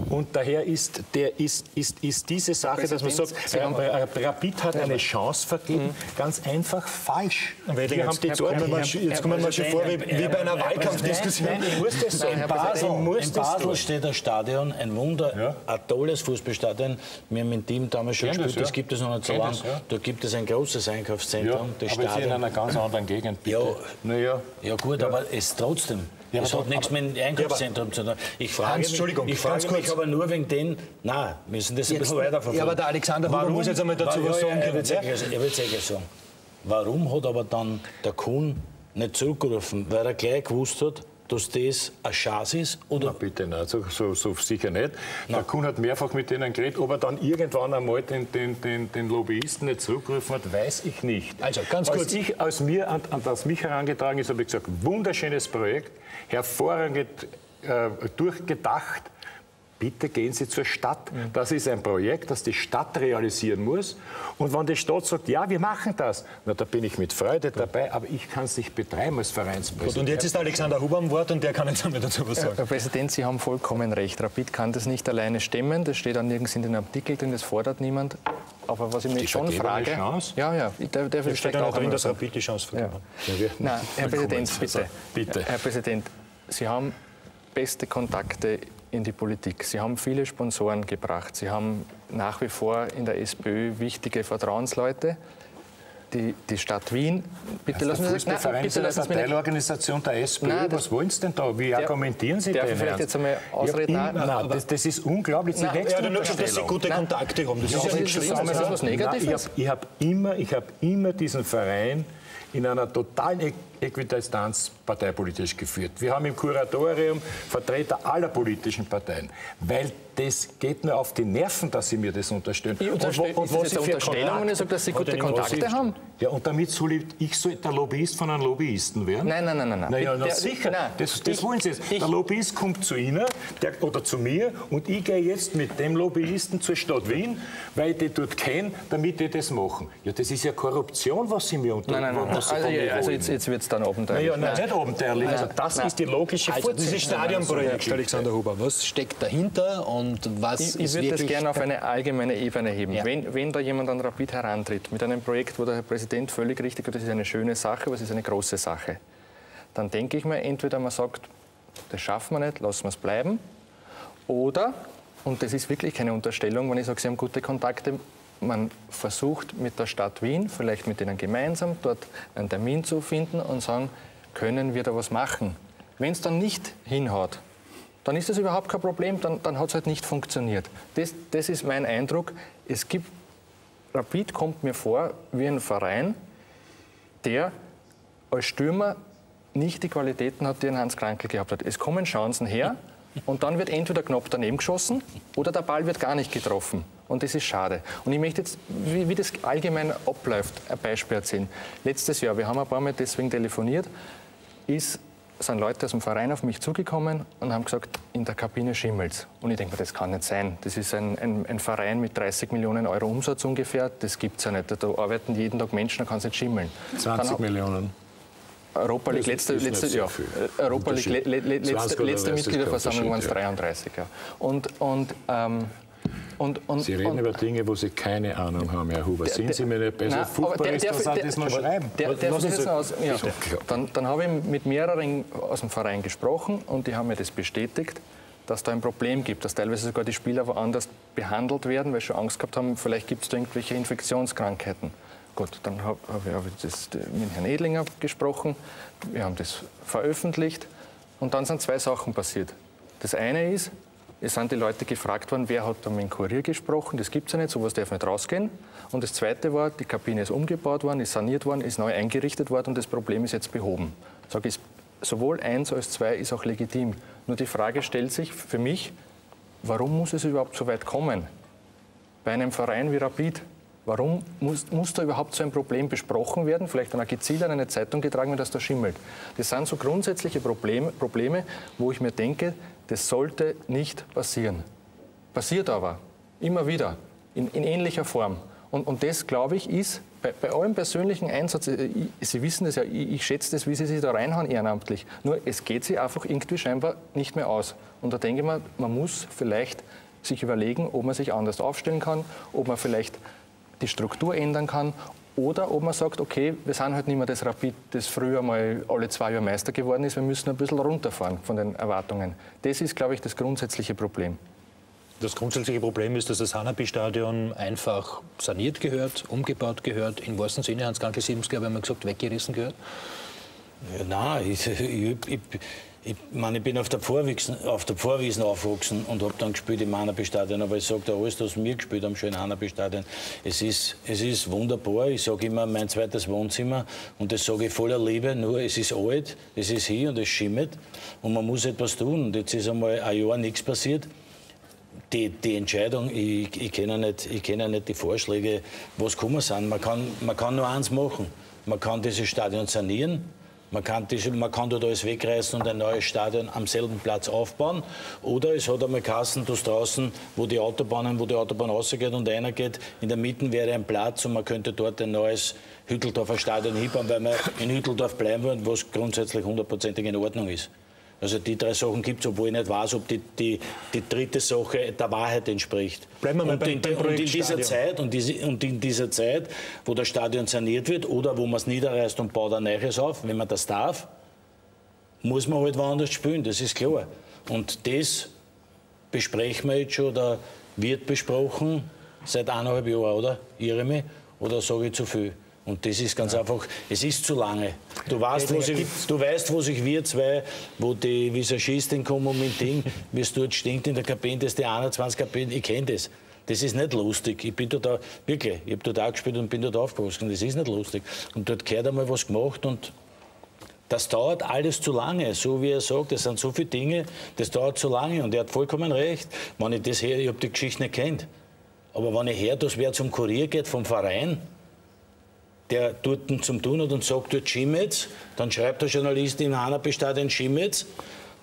Und daher ist, der, ist, ist, ist diese Sache, dass man sagt, äh, äh, Rapid hat eine Chance vergeben, ganz einfach falsch. Wir haben jetzt, die dort- kommen wir, jetzt kommen wir schon vor wie, wie bei einer Wahlkampfdiskussion. Ich muss das sagen. In Basel, in das Basel steht ein Stadion, ein Wunder, Ja. ein tolles Fußballstadion. Wir haben mit dem Team damals schon das, gespielt, das ja. gibt es noch nicht so lange. das, ja. Da gibt es ein großes Einkaufszentrum, aber das in Stadion. einer ganz anderen Gegend, bitte. Ja. Ja gut, aber es trotzdem. Ja, es aber- hat nichts mit dem Einkaufszentrum zu tun. Ich frage Hans, mich, Entschuldigung, ich frage ganz mich kurz. aber nur wegen den. Nein, wir müssen das ein Jetzt- bisschen weiter verfolgen. ja, aber der Alexander Huber muss jetzt einmal dazu was sagen Er wird ja? es gleich sagen. Warum hat aber dann der Kuhn nicht zurückgerufen? Weil er gleich gewusst hat, dass das eine Chance ist? na Oder bitte, nein, so, so, so sicher nicht. Der Kuhn hat mehrfach mit denen geredet. Ob er dann irgendwann einmal den, den, den, den Lobbyisten nicht zurückgerufen hat, weiß ich nicht. Also, ganz kurz. Als, ich, als, mir, an, an das mich herangetragen ist, habe ich gesagt, wunderschönes Projekt, hervorragend äh, durchgedacht. Bitte gehen Sie zur Stadt. Mhm. Das ist ein Projekt, das die Stadt realisieren muss. Und wenn die Stadt sagt, ja, wir machen das, na, da bin ich mit Freude dabei, aber ich kann es nicht betreiben als Gut, Vereinspräsident. und jetzt ist der Alexander Huber am Wort und der kann jetzt einmal dazu was sagen. Herr Präsident, Sie haben vollkommen recht. Rapid kann das nicht alleine stemmen. Das steht auch nirgends in den Artikeln drin, das fordert niemand. Aber was ich mich schon vergebene frage. Chance? Ja, ja, Es ich steht auch drin, dass. Rapid die Chance vergeben. Ja, wir- Nein, Herr Präsident, kommen bitte. Bitte. Herr Präsident, Sie haben beste Kontakte in die Politik. Sie haben viele Sponsoren gebracht. Sie haben nach wie vor in der SPÖ wichtige Vertrauensleute. Die, die Stadt Wien, bitte lassen Sie mich nein, bitte lassen Sie mich Parteiorganisation der SPÖ. Nein, das- Was wollen Sie denn da? Wie argumentieren Sie darf denn? ich vielleicht jetzt einmal ausreden? immer- Nein, Nein, das, das ist unglaublich. Sie Nein, ja nur dass sie gute. Kontakte haben. Das Ja, ist ja nicht das schlimm. ist- das was Negatives? Nein, ich habe ich hab immer, ich hab immer diesen Verein in einer totalen Äquidistanz parteipolitisch geführt. Wir haben im Kuratorium Vertreter aller politischen Parteien, weil das geht mir auf die Nerven, dass sie mir das unterstellen. Ich unterstelle, wo- ist das jetzt sie eine für Unterstellung, wenn ich sage, dass Sie gute Kontakte haben? Ja, und damit soll ich, ich soll der Lobbyist von einem Lobbyisten werden? Nein, nein, nein, nein. Naja, na Der- sicher. nein, das das ich- wollen Sie jetzt. ich- Der Lobbyist kommt zu Ihnen der, oder zu mir und ich gehe jetzt mit dem Lobbyisten zur Stadt Wien, weil ich die dort kenne, damit die das machen. Ja, das ist ja Korruption, was Sie mir unter Nein, nein, nein. was Also, ja, also jetzt, jetzt wird es dann abenteuerlich. Naja, nein, nicht abenteuerlich. Also das Nein. ist die logische Also, dieses Stadionprojekt, Alexander Huber, was steckt dahinter und was Ich, ich ist würde das gerne auf eine allgemeine Ebene heben. Ja. Wenn, wenn da jemand an Rapid herantritt mit einem Projekt, wo der Herr Präsident völlig richtig hat, das ist eine schöne Sache, aber es ist eine große Sache, dann denke ich mir, entweder man sagt, das schaffen wir nicht, lassen wir es bleiben, oder, und das ist wirklich keine Unterstellung, wenn ich sage, Sie haben gute Kontakte, man versucht mit der Stadt Wien, vielleicht mit ihnen gemeinsam, dort einen Termin zu finden und sagen, können wir da was machen? Wenn es dann nicht hinhaut, dann ist das überhaupt kein Problem, dann, dann hat es halt nicht funktioniert. Das, das ist mein Eindruck. Es gibt, Rapid kommt mir vor wie ein Verein, der als Stürmer nicht die Qualitäten hat, die ein Hans Krankel gehabt hat. Es kommen Chancen her *laughs* und dann wird entweder knapp daneben geschossen oder der Ball wird gar nicht getroffen. Und das ist schade. Und ich möchte jetzt, wie, wie das allgemein abläuft, ein Beispiel erzählen. Letztes Jahr, wir haben ein paar Mal deswegen telefoniert, ist sind Leute aus dem Verein auf mich zugekommen und haben gesagt, in der Kabine schimmelt's. Und ich denke mir, das kann nicht sein. Das ist ein, ein, ein Verein mit 30 Millionen Euro Umsatz ungefähr. Das gibt es ja nicht. Da arbeiten jeden Tag Menschen, da kann es nicht schimmeln. 20 Dann, Millionen. Europa League, letzte, letzte, ja, Europa League, le, le, letzte, letzte Mitgliederversammlung waren es 33. Ja. Und, und ähm, und, und, Sie reden und, über Dinge, wo Sie keine Ahnung haben, Herr Huber. Sind Sie mir nicht besser? Fußball ist das, das mal schreiben. Der, der, der aus, ja. dann, dann habe ich mit mehreren aus dem Verein gesprochen und die haben mir das bestätigt, dass da ein Problem gibt, dass teilweise sogar die Spieler woanders behandelt werden, weil sie schon Angst gehabt haben, vielleicht gibt es da irgendwelche Infektionskrankheiten. Gut, dann habe hab ich das mit Herrn Edlinger gesprochen, wir haben das veröffentlicht und dann sind zwei Sachen passiert. Das eine ist, es sind die Leute gefragt worden, wer hat da mit dem Kurier gesprochen. Das gibt es ja nicht, sowas darf nicht rausgehen. Und das Zweite war, die Kabine ist umgebaut worden, ist saniert worden, ist neu eingerichtet worden und das Problem ist jetzt behoben. Ich sage, sowohl eins als zwei ist auch legitim. Nur die Frage stellt sich für mich, warum muss es überhaupt so weit kommen? Bei einem Verein wie Rapid, Warum muss, muss, da überhaupt so ein Problem besprochen werden, vielleicht dann auch gezielt an eine Zeitung getragen werden, dass das schimmelt? Das sind so grundsätzliche Probleme, Probleme, wo ich mir denke, das sollte nicht passieren. Passiert aber immer wieder in, in ähnlicher Form. Und, und das, glaube ich, ist bei, bei eurem persönlichen Einsatz, äh, Sie wissen das ja, ich, ich, schätze das, wie Sie sich da reinhauen ehrenamtlich. Nur es geht sich einfach irgendwie scheinbar nicht mehr aus. Und da denke ich mir, man muss vielleicht sich überlegen, ob man sich anders aufstellen kann, ob man vielleicht die Struktur ändern kann oder ob man sagt, okay, wir sind halt nicht mehr das Rapid, das früher mal alle zwei Jahre Meister geworden ist, wir müssen ein bisschen runterfahren von den Erwartungen. Das ist, glaube ich, das grundsätzliche Problem. Das grundsätzliche Problem ist, dass das Hanapi-Stadion einfach saniert gehört, umgebaut gehört, im wahrsten Sinne, Hans-Gankel Siebensky, haben wir gesagt, weggerissen gehört? Ja, nein, ich, ich, ich, ich, meine, ich bin auf der, Vorwiesen, auf der Vorwiesen aufgewachsen und habe dann gespielt im Hanapi-Stadion. Aber ich sage da alles, was wir gespielt haben, schon im Hanapi-Stadion. Es ist, es ist wunderbar. Ich sage immer mein zweites Wohnzimmer und das sage ich voller Liebe. Nur es ist alt, es ist hier und es schimmert und man muss etwas tun. Und jetzt ist einmal ein Jahr nichts passiert. Die, die, Entscheidung, ich, ich kenne nicht, kenn nicht die Vorschläge, was kommen sind. Man kann, man kann nur eins machen. Man kann dieses Stadion sanieren man kann, diese, man kann dort alles wegreißen und ein neues Stadion am selben Platz aufbauen. Oder es hat einmal Kassen, dass draußen, wo die Autobahnen, wo die Autobahn rausgeht und einer geht, in der Mitte wäre ein Platz und man könnte dort ein neues Hütteldorfer Stadion hinbauen, weil wir in Hütteldorf bleiben wollen, was grundsätzlich hundertprozentig in Ordnung ist. Also die drei Sachen gibt es, obwohl ich nicht weiß, ob die, die, die dritte Sache der Wahrheit entspricht. Bleiben wir mal und, in, beim, beim und in dieser Zeit und, diese, und in dieser Zeit, wo das Stadion saniert wird oder wo man es niederreißt und baut ein neues auf, wenn man das darf, muss man halt woanders spielen, das ist klar. Und das besprechen wir jetzt schon oder wird besprochen seit eineinhalb Jahren, oder? Irre mich? Oder sage ich zu viel? Und das ist ganz ja. einfach, es ist zu lange. Du weißt, wo sich, du weißt, wo sich wir zwei, wo die Visagistin kommen mit Ding, *laughs* wie es dort stinkt in der Kabine, das ist die 21 Kabine, ich kenne das. Das ist nicht lustig. Ich bin dort auch, wirklich, ich habe dort auch gespielt und bin dort aufgewachsen. Das ist nicht lustig. Und dort gehört einmal was gemacht und das dauert alles zu lange. So wie er sagt, das sind so viele Dinge, das dauert zu lange. Und er hat vollkommen recht. Wenn ich das her, ich habe die Geschichte nicht kennt. Aber wenn ich her, dass wer zum Kurier geht vom Verein, der dort zum Tun hat und sagt dort Schimetz, dann schreibt der Journalist im Hanapi-Stadion Schimetz,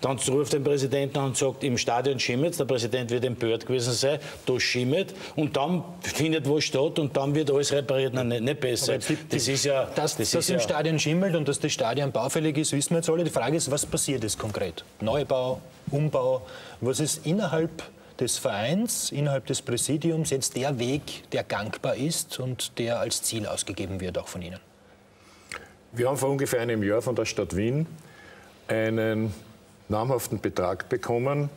dann ruft der Präsident an und sagt im Stadion Schimetz, der Präsident wird empört gewesen sein, da schimmert und dann findet was statt und dann wird alles repariert, nein, nicht, nicht besser. Die, das ist ja... Dass das, das im ja Stadion schimmelt und dass das Stadion baufällig ist, wissen wir jetzt alle. Die Frage ist, was passiert ist konkret? Neubau, Umbau, was ist innerhalb des Vereins, innerhalb des Präsidiums jetzt der Weg, der gangbar ist und der als Ziel ausgegeben wird, auch von Ihnen? Wir haben vor ungefähr einem Jahr von der Stadt Wien einen namhaften Betrag bekommen,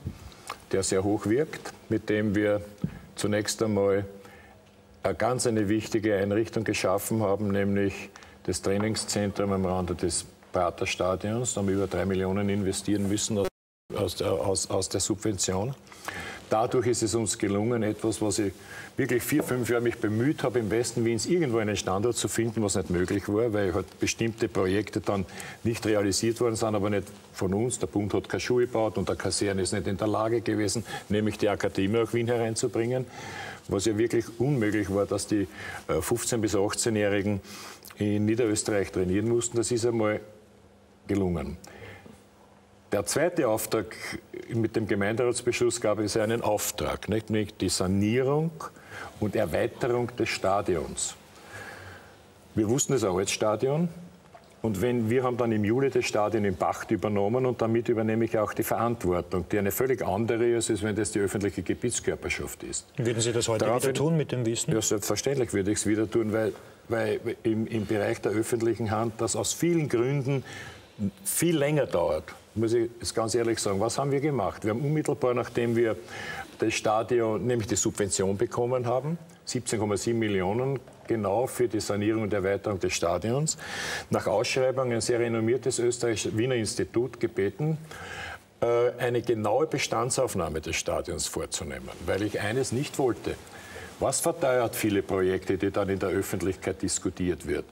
der sehr hoch wirkt, mit dem wir zunächst einmal eine ganz eine wichtige Einrichtung geschaffen haben, nämlich das Trainingszentrum am Rande des Praterstadions. Da haben wir über drei Millionen investieren müssen aus, aus, aus der Subvention. Dadurch ist es uns gelungen, etwas, was ich wirklich vier, fünf Jahre mich bemüht habe, im Westen Wiens irgendwo einen Standort zu finden, was nicht möglich war, weil halt bestimmte Projekte dann nicht realisiert worden sind, aber nicht von uns. Der Bund hat keine Schuhe gebaut und der Kaserne ist nicht in der Lage gewesen, nämlich die Akademie nach Wien hereinzubringen, was ja wirklich unmöglich war, dass die 15- äh, bis 18-Jährigen in Niederösterreich trainieren mussten. Das ist einmal gelungen. Der zweite Auftrag mit dem Gemeinderatsbeschluss gab es einen Auftrag, nämlich die Sanierung und Erweiterung des Stadions. Wir wussten, es ist ein Altstadion. Und wenn, wir haben dann im Juli das Stadion in Bacht übernommen und damit übernehme ich auch die Verantwortung, die eine völlig andere ist, als wenn das die öffentliche Gebietskörperschaft ist. Würden Sie das heute Darauf wieder tun mit dem Wissen? Ja, selbstverständlich würde ich es wieder tun, weil, weil im, im Bereich der öffentlichen Hand das aus vielen Gründen viel länger dauert muss ich es ganz ehrlich sagen, was haben wir gemacht? Wir haben unmittelbar, nachdem wir das Stadion, nämlich die Subvention bekommen haben, 17,7 Millionen genau für die Sanierung und Erweiterung des Stadions, nach Ausschreibung ein sehr renommiertes österreichisches Wiener Institut gebeten, äh, eine genaue Bestandsaufnahme des Stadions vorzunehmen, weil ich eines nicht wollte. Was verteuert viele Projekte, die dann in der Öffentlichkeit diskutiert wird?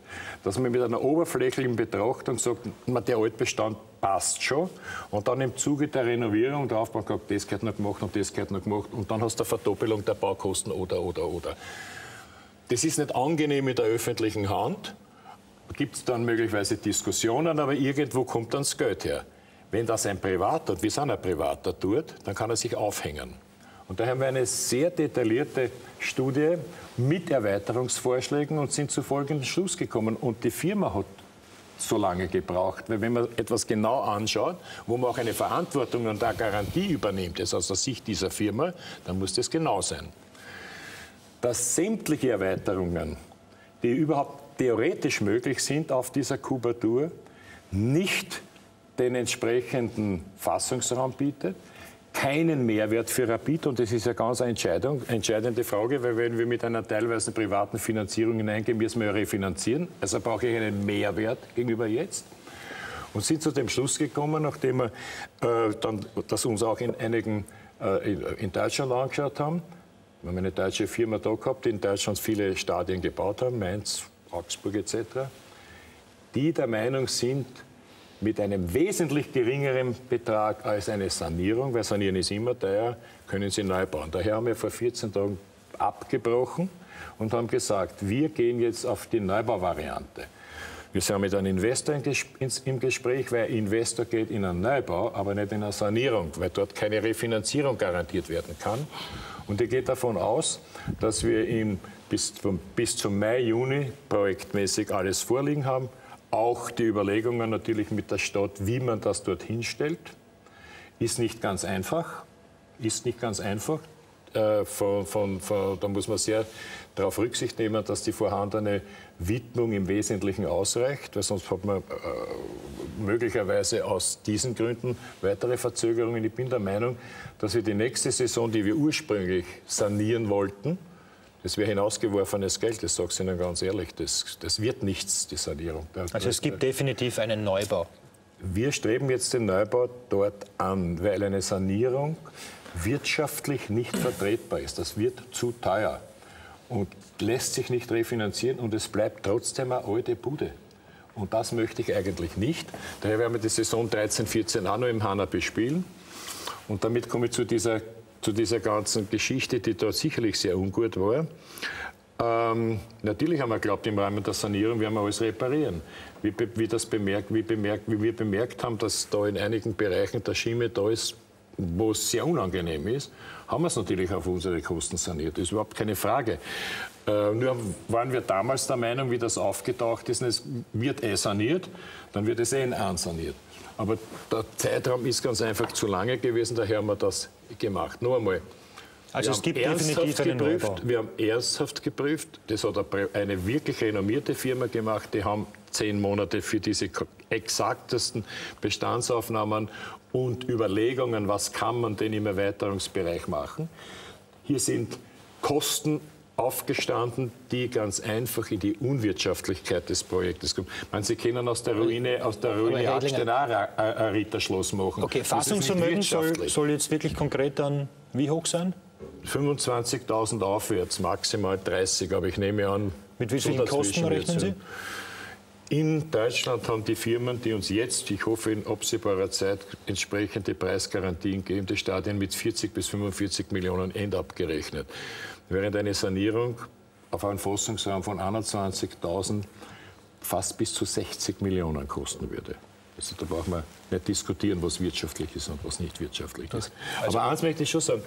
Dass man mit einer oberflächlichen Betrachtung sagt, der Altbestand passt schon. Und dann im Zuge der Renovierung der Aufbau gesagt, das gehört noch gemacht und das gehört noch gemacht. Und dann hast du eine Verdoppelung der Baukosten oder, oder, oder. Das ist nicht angenehm in der öffentlichen Hand. Gibt es dann möglicherweise Diskussionen, aber irgendwo kommt dann das Geld her. Wenn das ein Privater, und wir sind ein Privater, tut, dann kann er sich aufhängen. Und da haben wir eine sehr detaillierte Studie mit Erweiterungsvorschlägen und sind zu folgendem Schluss gekommen. Und die Firma hat so lange gebraucht. Weil wenn man etwas genau anschaut, wo man auch eine Verantwortung und eine Garantie übernimmt, das aus der Sicht dieser Firma, dann muss das genau sein. Dass sämtliche Erweiterungen, die überhaupt theoretisch möglich sind auf dieser Kubatur, nicht den entsprechenden Fassungsraum bietet, keinen Mehrwert für Rapid und das ist ja ganz eine Entscheidung, entscheidende Frage, weil wenn wir mit einer teilweise privaten Finanzierung hineingehen, müssen wir ja refinanzieren. Also brauche ich einen Mehrwert gegenüber jetzt. Und sind zu dem Schluss gekommen, nachdem wir äh, dann, das uns auch in einigen äh, in Deutschland angeschaut haben. Wir haben eine deutsche Firma da gehabt, die in Deutschland viele Stadien gebaut haben, Mainz, Augsburg etc., die der Meinung sind, mit einem wesentlich geringeren Betrag als eine Sanierung, weil Sanieren ist immer teuer, können Sie neu bauen. Daher haben wir vor 14 Tagen abgebrochen und haben gesagt, wir gehen jetzt auf die Neubauvariante. Wir sind mit einem Investor im Gespräch, weil Investor geht in einen Neubau, aber nicht in eine Sanierung, weil dort keine Refinanzierung garantiert werden kann. Und ich gehe davon aus, dass wir bis, bis zum Mai, Juni projektmäßig alles vorliegen haben auch die Überlegungen natürlich mit der Stadt, wie man das dorthin stellt, ist nicht ganz einfach. Ist nicht ganz einfach. Äh, von, von, von, da muss man sehr darauf Rücksicht nehmen, dass die vorhandene Widmung im Wesentlichen ausreicht, weil sonst hat man äh, möglicherweise aus diesen Gründen weitere Verzögerungen. Ich bin der Meinung, dass wir die nächste Saison, die wir ursprünglich sanieren wollten, das wäre hinausgeworfenes Geld, das sage ich Ihnen ganz ehrlich. Das, das wird nichts, die Sanierung. Also es gibt definitiv einen Neubau. Wir streben jetzt den Neubau dort an, weil eine Sanierung wirtschaftlich nicht vertretbar ist. Das wird zu teuer und lässt sich nicht refinanzieren und es bleibt trotzdem eine alte Bude. Und das möchte ich eigentlich nicht. Daher werden wir die Saison 13, 14 auch noch im Hanna bespielen. Und damit komme ich zu dieser zu dieser ganzen Geschichte, die dort sicherlich sehr ungut war. Ähm, natürlich haben wir geglaubt, im Rahmen der Sanierung werden wir alles reparieren. Wie, wie, das bemerkt, wie, bemerkt, wie wir bemerkt haben, dass da in einigen Bereichen der Schimmel da ist, wo es sehr unangenehm ist, haben wir es natürlich auf unsere Kosten saniert. Das ist überhaupt keine Frage. Äh, nur waren wir damals der Meinung, wie das aufgetaucht ist, es wird eh saniert, dann wird es eh ansaniert. Aber der Zeitraum ist ganz einfach zu lange gewesen, daher haben wir das gemacht. Nur einmal. Also es gibt definitiv einen geprüft, Neubau. Wir haben ernsthaft geprüft. Das hat eine wirklich renommierte Firma gemacht. Die haben zehn Monate für diese exaktesten Bestandsaufnahmen und Überlegungen, was kann man denn im Erweiterungsbereich machen. Hier sind Kosten aufgestanden, die ganz einfach in die Unwirtschaftlichkeit des Projektes kommen. Man, Sie können aus der Ruine, aus der Ruine Ackstein ein Ritterschloss machen. Okay, Fassungsvermögen soll, soll jetzt wirklich konkret dann wie hoch sein? 25.000 aufwärts, maximal 30, aber ich nehme an. Mit wie vielen Kosten rechnen Sie? In Deutschland haben die Firmen, die uns jetzt, ich hoffe in absehbarer Zeit, entsprechende Preisgarantien geben, die Stadien mit 40 bis 45 Millionen endabgerechnet. Während eine Sanierung auf einen Fassungsraum von 21.000 fast bis zu 60 Millionen kosten würde. Also da brauchen wir nicht diskutieren, was wirtschaftlich ist und was nicht wirtschaftlich ist. Also Aber eins möchte ich schon sagen,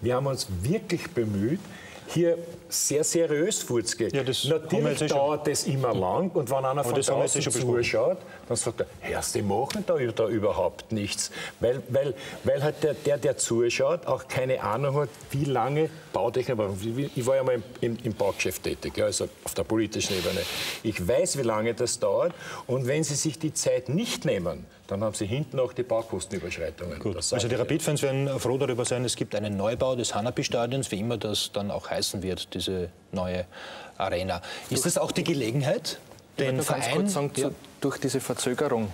wir haben uns wirklich bemüht, hier sehr seriös vorzugehen. Ja, Natürlich dauert das immer lang und wenn einer von draußen zuschaut, dann sagt er, Herr, Sie machen da, da überhaupt nichts. Weil, weil, weil halt der, der, der zuschaut, auch keine Ahnung hat, wie lange Bautechnik, ich war ja mal im, im, im Baugeschäft tätig, also auf der politischen Ebene. Ich weiß, wie lange das dauert und wenn Sie sich die Zeit nicht nehmen, dann haben Sie hinten auch die Baukostenüberschreitungen. Gut. Also die Rapid-Fans werden froh darüber sein, es gibt einen Neubau des Hanapi-Stadions, wie immer das dann auch heißen wird, diese neue Arena. Ist das auch die Gelegenheit, den ich Verein... Kurz sagen, ja. durch diese Verzögerung,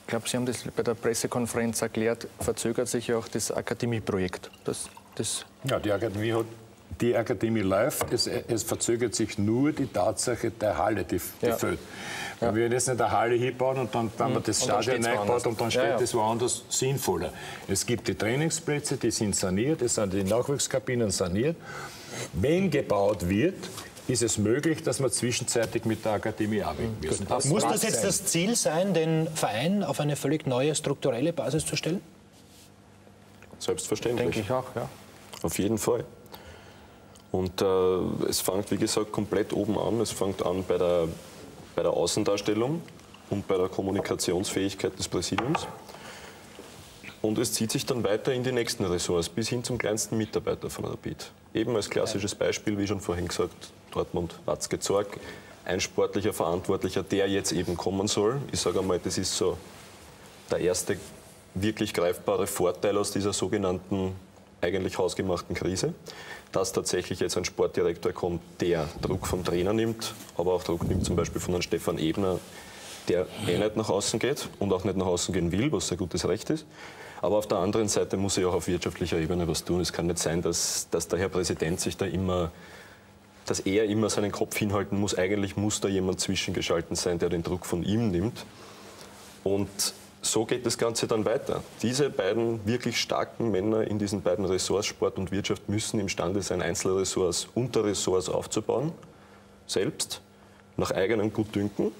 ich glaube, Sie haben das bei der Pressekonferenz erklärt, verzögert sich auch das Akademieprojekt. Das, das ja, die Akademie hat die Akademie läuft, es, es, verzögert sich nur die Tatsache der Halle, die, die ja. fehlt. Wenn ja. wir jetzt nicht eine Halle hinbauen und dann, dann mhm. wir das Stadion eingebaut und dann steht ja, es woanders sinnvoller. Es gibt die Trainingsplätze, die sind saniert, es sind die Nachwuchskabinen saniert. Wenn gebaut wird, ist es möglich, dass wir zwischenzeitlich mit der Akademie arbeiten müssen. Das Muss das jetzt sein. das Ziel sein, den Verein auf eine völlig neue strukturelle Basis zu stellen? Selbstverständlich. Denke ich auch, ja. Auf jeden Fall. Und äh, es fängt, wie gesagt, komplett oben an. Es fängt an bei der, bei der Außendarstellung und bei der Kommunikationsfähigkeit des Präsidiums. Und es zieht sich dann weiter in die nächsten Ressorts, bis hin zum kleinsten Mitarbeiter von Rapid. Eben als klassisches Beispiel, wie schon vorhin gesagt, Dortmund, Watzke Zorg, ein sportlicher Verantwortlicher, der jetzt eben kommen soll. Ich sage einmal, das ist so der erste wirklich greifbare Vorteil aus dieser sogenannten eigentlich hausgemachten Krise dass tatsächlich jetzt ein Sportdirektor kommt, der Druck vom Trainer nimmt, aber auch Druck nimmt zum Beispiel von Herrn Stefan Ebner, der eh nicht nach außen geht und auch nicht nach außen gehen will, was sehr gutes Recht ist. Aber auf der anderen Seite muss er auch auf wirtschaftlicher Ebene was tun. Es kann nicht sein, dass, dass der Herr Präsident sich da immer, dass er immer seinen Kopf hinhalten muss. Eigentlich muss da jemand zwischengeschalten sein, der den Druck von ihm nimmt. Und so geht das Ganze dann weiter. Diese beiden wirklich starken Männer in diesen beiden Ressorts, Sport und Wirtschaft, müssen imstande sein, Einzelressorts, Unterressorts aufzubauen, selbst, nach eigenem Gutdünken,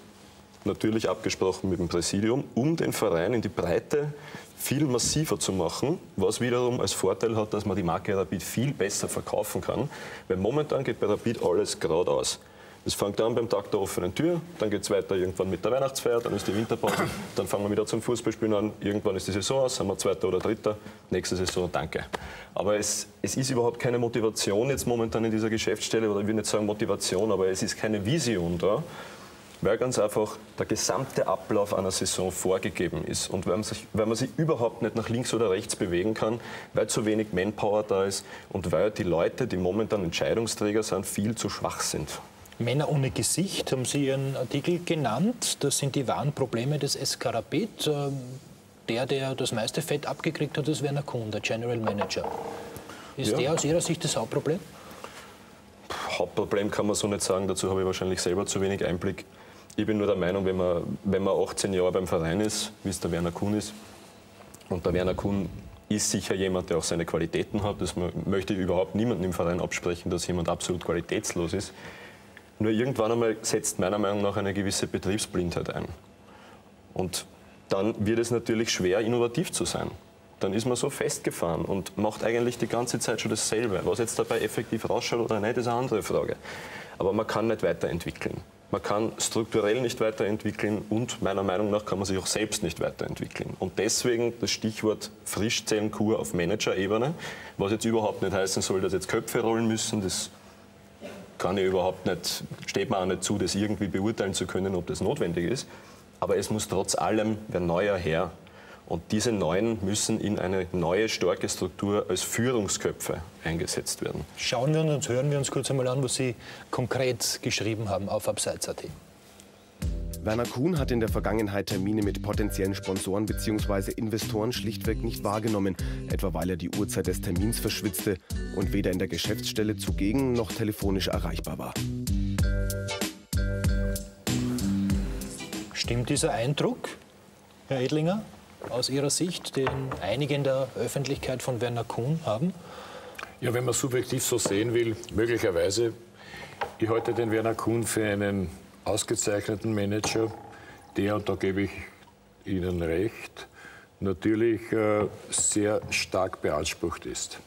natürlich abgesprochen mit dem Präsidium, um den Verein in die Breite viel massiver zu machen, was wiederum als Vorteil hat, dass man die Marke Rapid viel besser verkaufen kann, weil momentan geht bei Rapid alles geradeaus. Es fängt an beim Tag der offenen Tür, dann geht es weiter irgendwann mit der Weihnachtsfeier, dann ist die Winterpause, dann fangen wir wieder zum Fußballspielen an, irgendwann ist die Saison aus, haben wir Zweiter oder Dritter, nächste Saison, danke. Aber es, es ist überhaupt keine Motivation jetzt momentan in dieser Geschäftsstelle, oder ich will nicht sagen Motivation, aber es ist keine Vision da, weil ganz einfach der gesamte Ablauf einer Saison vorgegeben ist und weil man, sich, weil man sich überhaupt nicht nach links oder rechts bewegen kann, weil zu wenig Manpower da ist und weil die Leute, die momentan Entscheidungsträger sind, viel zu schwach sind. Männer ohne Gesicht haben Sie Ihren Artikel genannt. Das sind die wahren Probleme des SK Rapid. Ähm, der, der das meiste Fett abgekriegt hat, ist Werner Kuhn, der General Manager. Ist ja. der aus Ihrer Sicht das Hauptproblem? Hauptproblem kann man so nicht sagen, dazu habe ich wahrscheinlich selber zu wenig Einblick. Ich bin nur der Meinung, wenn man, wenn man 18 Jahre beim Verein ist, wie es der Werner Kuhn ist, und der Werner Kuhn ist sicher jemand, der auch seine Qualitäten hat. Das möchte ich überhaupt niemandem im Verein absprechen, dass jemand absolut qualitätslos ist. Nur irgendwann einmal setzt meiner Meinung nach eine gewisse Betriebsblindheit ein. Und dann wird es natürlich schwer, innovativ zu sein. Dann ist man so festgefahren und macht eigentlich die ganze Zeit schon dasselbe. Was jetzt dabei effektiv rausschaut oder nicht, ist eine andere Frage. Aber man kann nicht weiterentwickeln. Man kann strukturell nicht weiterentwickeln und meiner Meinung nach kann man sich auch selbst nicht weiterentwickeln. Und deswegen das Stichwort Frischzellenkur auf Manager-Ebene, was jetzt überhaupt nicht heißen soll, dass jetzt Köpfe rollen müssen. Das kann ich überhaupt nicht, steht mir auch nicht zu, das irgendwie beurteilen zu können, ob das notwendig ist. Aber es muss trotz allem ein neuer her. Und diese Neuen müssen in eine neue, starke Struktur als Führungsköpfe eingesetzt werden. Schauen wir uns und hören wir uns kurz einmal an, was Sie konkret geschrieben haben auf Abseits.at. Werner Kuhn hat in der Vergangenheit Termine mit potenziellen Sponsoren bzw. Investoren schlichtweg nicht wahrgenommen, etwa weil er die Uhrzeit des Termins verschwitzte und weder in der Geschäftsstelle zugegen noch telefonisch erreichbar war. Stimmt dieser Eindruck, Herr Edlinger, aus Ihrer Sicht, den einige in der Öffentlichkeit von Werner Kuhn haben? Ja, wenn man subjektiv so sehen will, möglicherweise. Ich halte den Werner Kuhn für einen ausgezeichneten Manager, der, und da gebe ich Ihnen recht, natürlich äh, sehr stark beansprucht ist.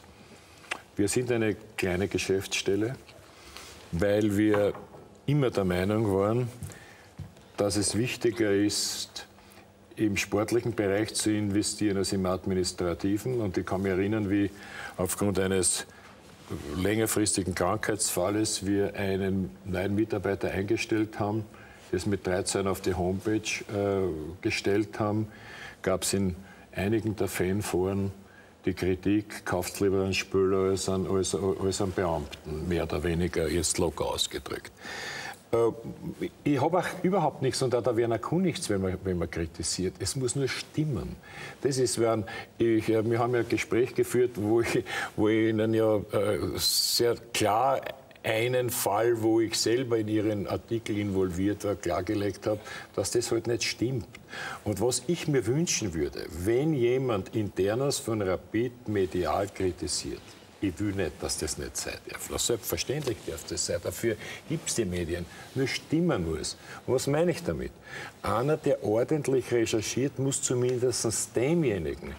Wir sind eine kleine Geschäftsstelle, weil wir immer der Meinung waren, dass es wichtiger ist, im sportlichen Bereich zu investieren als im administrativen. Und ich kann mich erinnern, wie aufgrund eines längerfristigen Krankheitsfalles wir einen neuen Mitarbeiter eingestellt haben, das mit 13 auf die Homepage äh, gestellt haben, gab es in einigen der Fanforen die Kritik, kauft lieber einen Spüler als einen, als, als einen Beamten, mehr oder weniger jetzt locker ausgedrückt. Äh, ich habe auch überhaupt nichts und auch der Werner Kuhn nichts, wenn man, wenn man kritisiert. Es muss nur stimmen. Das ist, wenn ich, äh, wir haben ja ein Gespräch geführt, wo ich, wo ich Ihnen ja äh, sehr klar einen Fall, wo ich selber in Ihren Artikel involviert war, klargelegt habe, dass das halt nicht stimmt. Und was ich mir wünschen würde, wenn jemand Internas von Rapid medial kritisiert, ich will nicht, dass das nicht sein darf. Na, selbstverständlich darf das sein. Dafür gibt es die Medien. Nur stimmen muss. Und was meine ich damit? Einer, der ordentlich recherchiert, muss zumindest demjenigen,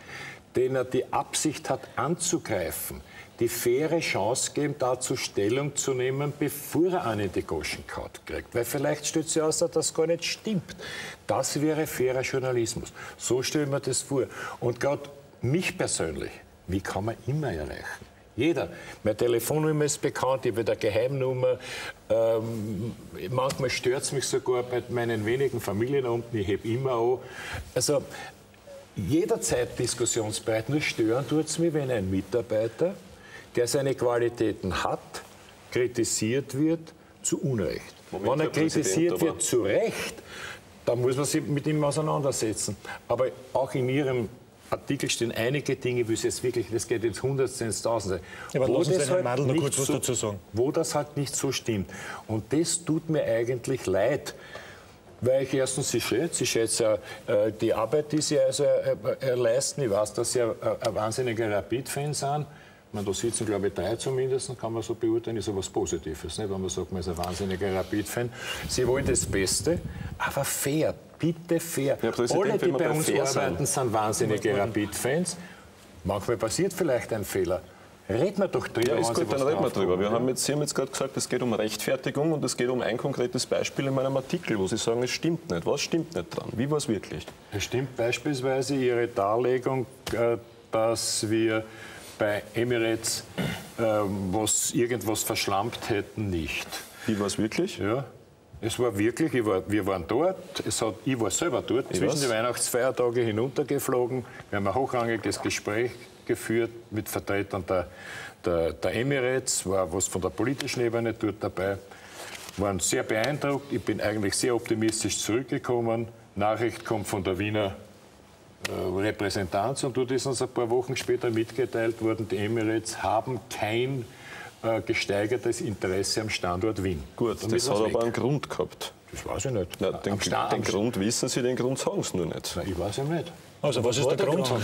den er die Absicht hat anzugreifen, die faire Chance geben, dazu Stellung zu nehmen, bevor er einen in die Goschenkraut kriegt. Weil vielleicht stellt sich aus, dass das gar nicht stimmt. Das wäre fairer Journalismus. So stellen wir das vor. Und gerade mich persönlich, wie kann man immer erreichen? Jeder. Meine Telefonnummer ist bekannt, ich habe eine Geheimnummer. Ähm, manchmal stört es mich sogar bei meinen wenigen Familienamten, ich hebe immer an. Also jederzeit diskussionsbereit, nur stören tut es mich, wenn ein Mitarbeiter, der seine Qualitäten hat, kritisiert wird, zu Unrecht. Moment, wenn er kritisiert wird, zu Recht, dann muss man sich mit ihm auseinandersetzen. Aber auch in Ihrem Artikel stehen einige Dinge, wie es jetzt wirklich, das geht ins Hundertste, ins Tausende. Ja, aber wo lassen Sie halt noch kurz was dazu sagen. Wo das halt nicht so stimmt. Und das tut mir eigentlich leid. Weil ich erstens sie schätze, ich schätze äh, die Arbeit, die sie also äh, äh, leisten. Ich weiß, dass sie ein, ein wahnsinniger Rapid-Fan sind. Man, da sitzen, glaube ich, drei zumindest, kann man so beurteilen, ist ja was Positives, nicht? wenn man sagt, man ist ein wahnsinniger Rapid-Fan. Sie wollen das Beste, aber fair, bitte fair. Ja, Alle, die bei uns arbeiten, sind wahnsinnige Rapid-Fans. Manchmal passiert vielleicht ein Fehler. Reden wir doch drüber. Ja, ist gut, dann reden wir drüber. Wir haben jetzt, Sie haben jetzt gerade gesagt, es geht um Rechtfertigung und es geht um ein konkretes Beispiel in meinem Artikel, wo Sie sagen, es stimmt nicht. Was stimmt nicht dran? Wie war es wirklich? Es stimmt beispielsweise Ihre Darlegung, äh, dass wir bei Emirates äh, was, irgendwas verschlampt hätten, nicht. Wie war es wirklich? Ja. Es war wirklich, war, wir waren dort, es hat, ich war selber dort, ich zwischen den Weihnachtsfeiertagen hinuntergeflogen. Wir haben ein hochrangiges Gespräch geführt mit Vertretern der, der, der Emirates, war was von der politischen Ebene dort dabei. Waren sehr beeindruckt, ich bin eigentlich sehr optimistisch zurückgekommen. Nachricht kommt von der Wiener äh, Repräsentanz und dort ist uns ein paar Wochen später mitgeteilt worden, die Emirates haben kein äh, gesteigertes Interesse am Standort Wien. Gut, Damit das hat aber einen Grund gehabt. Das weiß ich nicht. Na, den, den Grund wissen Sie, den Grund sagen Sie nur nicht. Na, ich weiß ja nicht. Also was, was ist der, der Grund? Grund?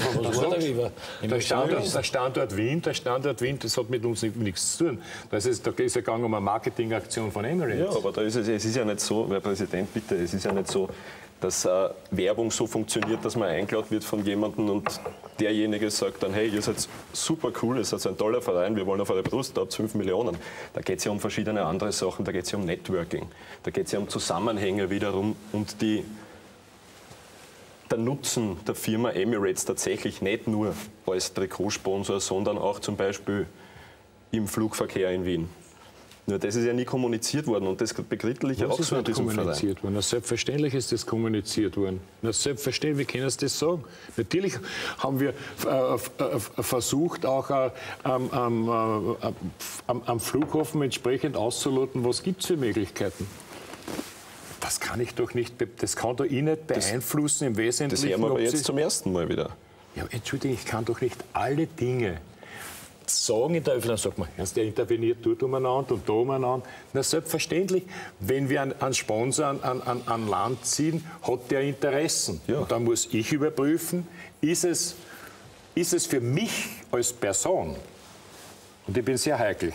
Der, Standort, der Standort Wien, der Standort Wien, das hat mit uns nichts zu tun. Das ist, da ist es ja gegangen um eine Marketingaktion von Emirates. Ja, aber da ist es, es ist ja nicht so, Herr Präsident, bitte, es ist ja nicht so, dass äh, Werbung so funktioniert, dass man eingeladen wird von jemandem und derjenige sagt dann, hey, ihr seid super cool, ihr seid ein toller Verein, wir wollen auf eure Brust, da habt 5 Millionen. Da geht es ja um verschiedene andere Sachen, da geht es ja um Networking, da geht es ja um Zusammenhänge wiederum und die, der Nutzen der Firma Emirates tatsächlich nicht nur als Trikotsponsor, sondern auch zum Beispiel im Flugverkehr in Wien. Nur das ist ja nie kommuniziert worden und das bekrittelt ja auch so in diesem kommuniziert Verein. worden? Na, selbstverständlich ist das kommuniziert worden. Na, selbstverständlich, wie können Sie das sagen? Natürlich haben wir äh, äh, versucht, auch äh, am, am, am, am, Flughafen entsprechend auszuloten, was gibt es für Möglichkeiten. Das kann ich doch nicht, das kann doch ich nicht beeinflussen im Das Wesentlichen. hören wir aber jetzt sie- zum ersten Mal wieder. ja, entschuldige, ich kann doch nicht alle Dinge sagen in der Öffentlichkeit. Dann sagt man, erst der interveniert dort umeinander und da umeinander. Na, selbstverständlich, wenn wir einen, Sponsor an, an, an, an Land ziehen, hat der Interessen. Ja. Und dann muss ich überprüfen, ist es, ist es für mich als Person, und ich bin sehr heikel,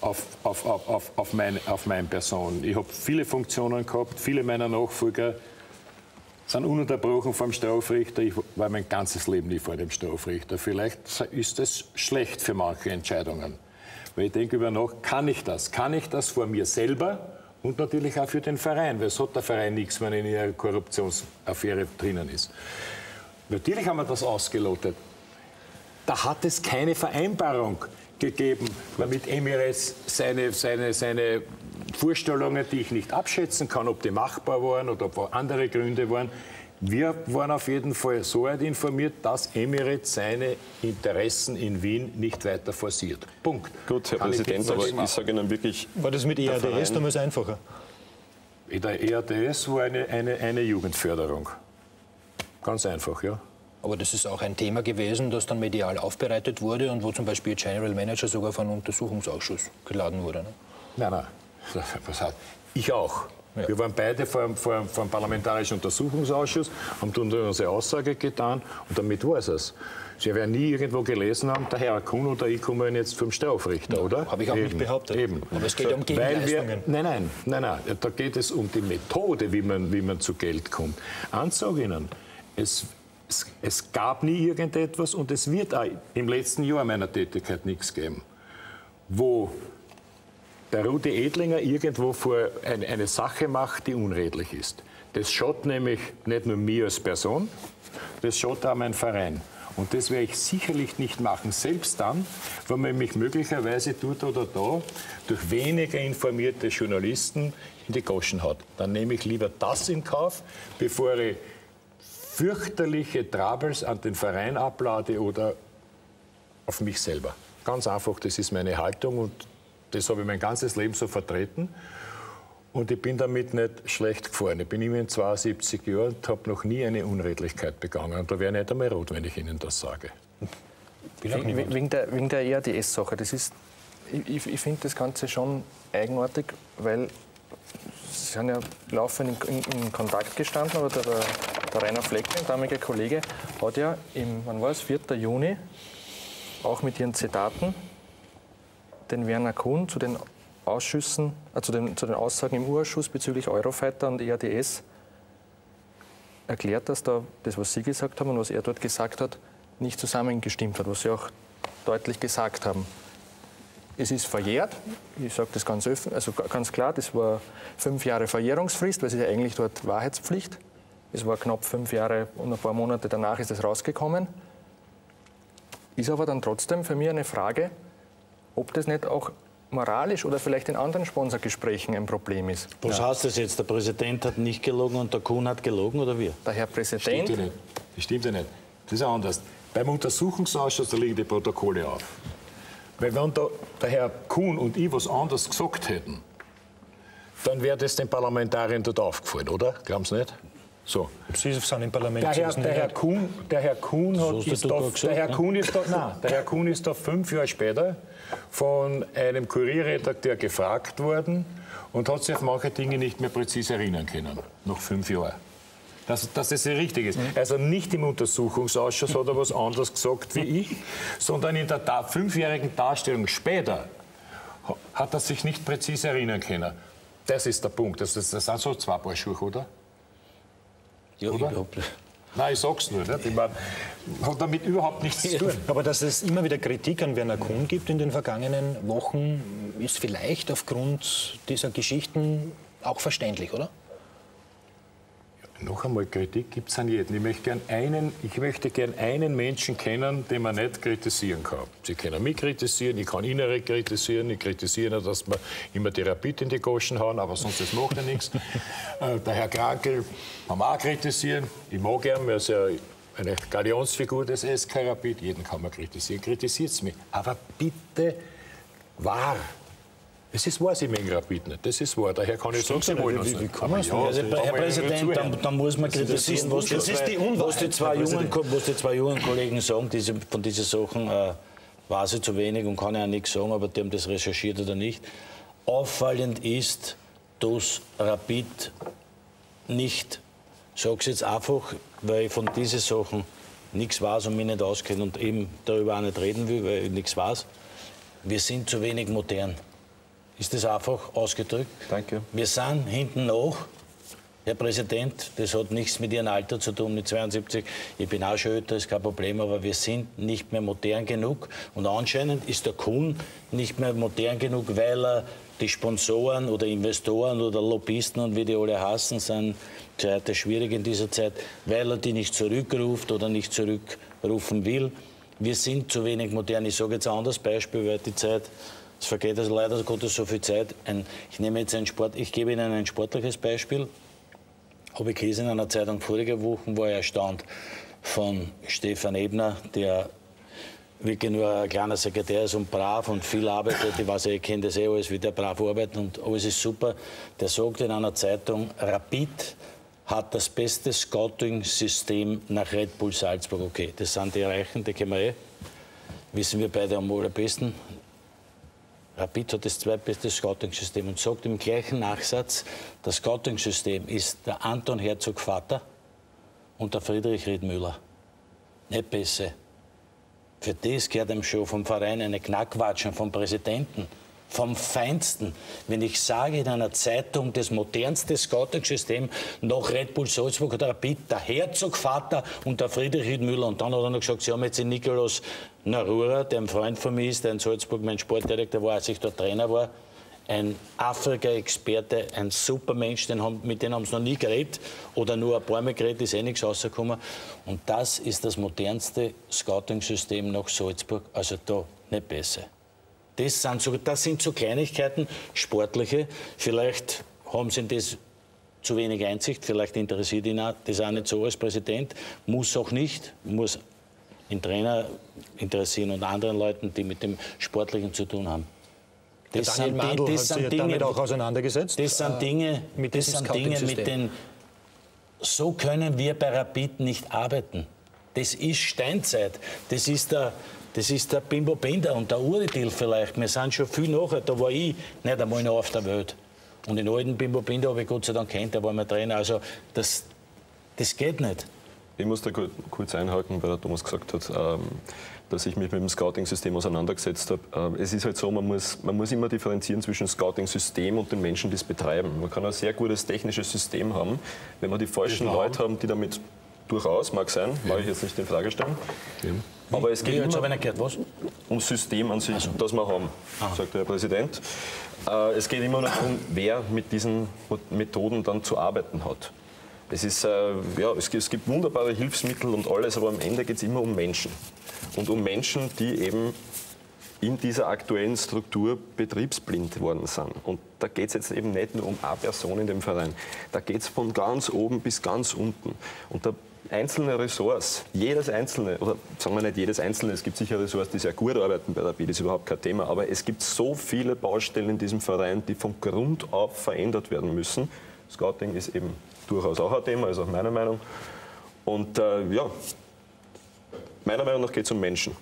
auf, auf, auf, auf, auf, meine, auf meine Person. Ich habe viele Funktionen gehabt, viele meiner Nachfolger sind ununterbrochen vom Strafrichter. Ich war mein ganzes Leben nie vor dem Strafrichter. Vielleicht ist das schlecht für manche Entscheidungen. Weil ich denke über nach, kann ich das? Kann ich das vor mir selber und natürlich auch für den Verein? Weil es hat der Verein nichts, wenn er in einer Korruptionsaffäre drinnen ist. Natürlich haben wir das ausgelotet. Da hat es keine Vereinbarung gegeben, damit Emirates seine, seine, seine Vorstellungen, die ich nicht abschätzen kann, ob die machbar waren oder ob andere Gründe waren. Wir waren auf jeden Fall so weit informiert, dass Emirates seine Interessen in Wien nicht weiter forciert. Punkt. Gut, Herr Kann ich Präsident, jetzt aber ich sage Ihnen wirklich, War das mit ERDS Verein- damals einfacher? Der ERDS war eine, eine, eine Jugendförderung. Ganz einfach, ja. Aber das ist auch ein Thema gewesen, das dann medial aufbereitet wurde und wo zum Beispiel General Manager sogar von einem Untersuchungsausschuss geladen wurde. Ne? Nein, nein. Ich auch. Wir waren beide vor, vor, vor dem Parlamentarischen Untersuchungsausschuss, haben unsere Aussage getan und damit war es es. Sie werden nie irgendwo gelesen haben, der Herr Kuhn oder ich kommen jetzt vom Strafrichter, oder? habe ich auch nicht behauptet. Eben. Aber es geht ja um Weil wir, Gegenleistungen. nein, nein, nein, nein. Da geht es um die Methode, wie man, wie man zu Geld kommt. Eins sage Ihnen, es, es, es gab nie irgendetwas und es wird auch im letzten Jahr meiner Tätigkeit nichts geben, wo der Rudi Edlinger irgendwo vor eine, eine Sache macht, die unredlich ist. Das schaut nämlich nicht nur mir als Person, das schaut auch mein Verein. Und das werde ich sicherlich nicht machen, selbst dann, wenn man mich möglicherweise dort oder da durch weniger informierte Journalisten in die Goschen hat. Dann nehme ich lieber das in Kauf, bevor ich fürchterliche Troubles an den Verein ablade oder auf mich selber. Ganz einfach, das ist meine Haltung und das habe ich mein ganzes Leben so vertreten. Und ich bin damit nicht schlecht gefahren. Ich bin immerhin 72 Jahre und habe noch nie eine Unredlichkeit begangen. Und da wäre ich nicht einmal rot, wenn ich Ihnen das sage. Wegen, wegen der, wegen der ERDS-Sache, das ist, ich, ich ich finde das Ganze schon eigenartig, weil Sie sind ja laufend in, in, in Kontakt gestanden, aber der, der Rainer Flecken, damaliger Kollege, hat ja im, wann war es, 4. Juni, auch mit ihren Zitaten, den Werner Kuhn zu den Ausschüssen, äh, zu, den, zu den Aussagen im Urausschuss bezüglich Eurofighter und ERDS erklärt, dass da das, was Sie gesagt haben und was er dort gesagt hat, nicht zusammengestimmt hat, was Sie auch deutlich gesagt haben. Es ist verjährt, ich sage das ganz offen, also ga- ganz klar, das war fünf Jahre Verjährungsfrist, weil es ist ja eigentlich dort Wahrheitspflicht. Es war knapp fünf Jahre und ein paar Monate danach ist es rausgekommen. Ist aber dann trotzdem für mich eine Frage, ob das nicht auch moralisch oder vielleicht in anderen Sponsorgesprächen ein Problem ist. Was heißt das jetzt? Der Präsident hat nicht gelogen und der Kuhn hat gelogen oder wie? Der Herr Stimmt Präsident, ja nicht. Das stimmt ja nicht. Das ist ja anders. Beim Untersuchungsausschuss da liegen die Protokolle auf. Weil wenn da der Herr Kuhn und ich was anderes gesagt hätten, dann wäre das den Parlamentariern dort aufgefallen, oder? Glauben Sie nicht? So. Sie sind im Parlament. Der Herr, der. Herr Kuhn, der Herr Kuhn, hat, ist da, doch gesagt, der Herr ne? Kuhn ist da, nein, der Herr Kuhn ist da fünf Jahre später von einem Kurierredakteur gefragt worden und hat sich auf manche Dinge nicht mehr präzise erinnern können. Nach fünf Jahren. Dass, dass das richtig ist. Also nicht im Untersuchungsausschuss hat er was anderes gesagt wie ich, sondern in der da fünfjährigen Darstellung später ha- hat er sich nicht präzise erinnern können. Das ist der Punkt. Das, das, das sind so zwei Paar Schuhe, oder? Ja, Oder? ich hab, Nein, ich sag's nur. Nicht? Ich mein, hat damit überhaupt nichts zu tun. Aber dass es immer wieder Kritik an Werner Kuhn gibt in den vergangenen Wochen, ist vielleicht aufgrund dieser Geschichten auch verständlich, oder? Noch einmal, Kritik gibt es an jeden. Ich möchte, gern einen, ich möchte gern einen Menschen kennen, den man nicht kritisieren kann. Sie können mich kritisieren, ich kann Ihnen kritisieren, ich kritisiere dass wir immer die Rapid in die Goschen hauen, aber sonst das macht ja nichts. *laughs* Äh, Der Herr Krankel kann man auch kritisieren. Ich mag ihn, er ist ja eine Galionsfigur des SK Rapid. Jeden kann man kritisieren, kritisiert es mich. Aber bitte wahr. Es ist wahr, Sie mögen Rapid nicht. Das ist wahr. Daher kann ich sagen, Sie wollen uns nicht. kann man das also, Herr Präsident, dann, dann, muss man kritisieren, was, das ist die was, die zwei jungen, was die zwei jungen Kollegen sagen. Diese, von diesen Sachen äh, weiß ich zu wenig und kann ja nichts sagen, aber die haben das recherchiert oder nicht. Auffallend ist, dass Rapid nicht, ich sage es jetzt einfach, weil ich von diesen Sachen nichts weiß und mich nicht auskenne und eben darüber auch nicht reden will, weil ich nichts weiß. Wir sind zu wenig modern. Ist das einfach ausgedrückt? Danke. Wir sind hinten nach. Herr Präsident, das hat nichts mit Ihrem Alter zu tun, mit 72. Ich bin auch schon älter, ist kein Problem, aber wir sind nicht mehr modern genug. Und anscheinend ist der Kuhn nicht mehr modern genug, weil er die Sponsoren oder Investoren oder Lobbyisten und wie die alle hassen, sind heute schwierig in dieser Zeit, weil er die nicht zurückruft oder nicht zurückrufen will. Wir sind zu wenig modern. Ich sage jetzt ein anderes Beispiel, weil die Zeit es vergeht also leider Gottes so viel Zeit. Ein, ich nehme jetzt ein Sport, ich gebe Ihnen ein sportliches Beispiel. Habe ich gelesen in einer Zeitung vorige Woche, war ich erstaunt von Stefan Ebner, der wirklich nur ein kleiner Sekretär ist und brav und viel arbeitet. Ich weiß, ich kenne das eh alles, wie der brav arbeitet und alles ist super. Der sagt in einer Zeitung, Rapid hat das beste Scouting-System nach Red Bull Salzburg. Okay, das sind die Reichen, die kennen wir eh. Wissen wir beide am allerbesten. Rapid hat das zweitbeste Scouting-System und sagt im gleichen Nachsatz, das Scouting-System ist der Anton Herzog Vater und der Friedrich Riedmüller. Nicht besser. Für das gehört ihm schon vom Verein eine Knackwatschen vom Präsidenten vom Feinsten. Wenn ich sage in einer Zeitung, das modernste Scouting-System nach Red Bull Salzburg oder Rapid, der Herzogvater und der Friedrich Riedmüller. Und dann hat er noch gesagt, sie haben jetzt den Nikolaus Narura, der ein Freund von mir ist, der in Salzburg mein Sportdirektor war, als ich dort Trainer war. Ein Afrika-Experte, ein super Mensch, den haben, mit dem haben sie noch nie geredet oder nur ein paar Mal geredet, ist eh nichts rausgekommen. Und das ist das modernste Scouting-System nach Salzburg, also da nicht besser. Das sind, so, das sind so Kleinigkeiten, sportliche. Vielleicht haben Sie in das zu wenig Einsicht, vielleicht interessiert ihn das auch nicht so als Präsident, muss auch nicht, muss den Trainer interessieren und anderen Leuten, die mit dem Sportlichen zu tun haben. Das sind, Mandl das sind Dinge, damit auch auseinandergesetzt. Das sind äh, Dinge, mit, das sind Dinge mit den. So können wir bei Rapid nicht arbeiten. Das ist Steinzeit. Das ist der, das ist der Bimbo Binder und der Uritil vielleicht. Wir sind schon viel nachher. Da war ich nicht einmal noch auf der Welt. Und den alten Bimbo Binder habe ich Gott sei Dank kennt, der war mein Trainer. Also das, das geht nicht. Ich muss da kurz einhaken, weil der Thomas gesagt hat, ähm, dass ich mich mit dem Scouting-System auseinandergesetzt habe. Ähm, es ist halt so, man muss, man muss immer differenzieren zwischen Scouting-System und den Menschen, die es betreiben. Man kann ein sehr gutes technisches System haben, wenn man die falschen Leute haben, die damit durchaus, mag sein, ja. mag ich jetzt nicht in Frage stellen. Ja. Aber es geht immer gehört, was? ums System an sich, also. das wir haben, Aha. sagt der Herr Präsident. Äh, es geht immer noch darum, wer mit diesen Methoden dann zu arbeiten hat. Es, ist, äh, ja, es, gibt wunderbare Hilfsmittel und alles, aber am Ende geht es immer um Menschen. Und um Menschen, die eben in dieser aktuellen Struktur betriebsblind worden sind. Und da geht es jetzt eben nicht nur um eine Person in dem Verein. Da geht es von ganz oben bis ganz unten. Und da einzelne Ressorts, jedes einzelne, oder sagen wir nicht jedes einzelne, es gibt sicher Ressorts, die sehr gut arbeiten bei der BID, ist überhaupt kein Thema, aber es gibt so viele Baustellen in diesem Verein, die von Grund auf verändert werden müssen. Scouting ist eben durchaus auch ein Thema, ist auch meine Meinung. Und äh, ja, meiner Meinung nach geht es um Menschen.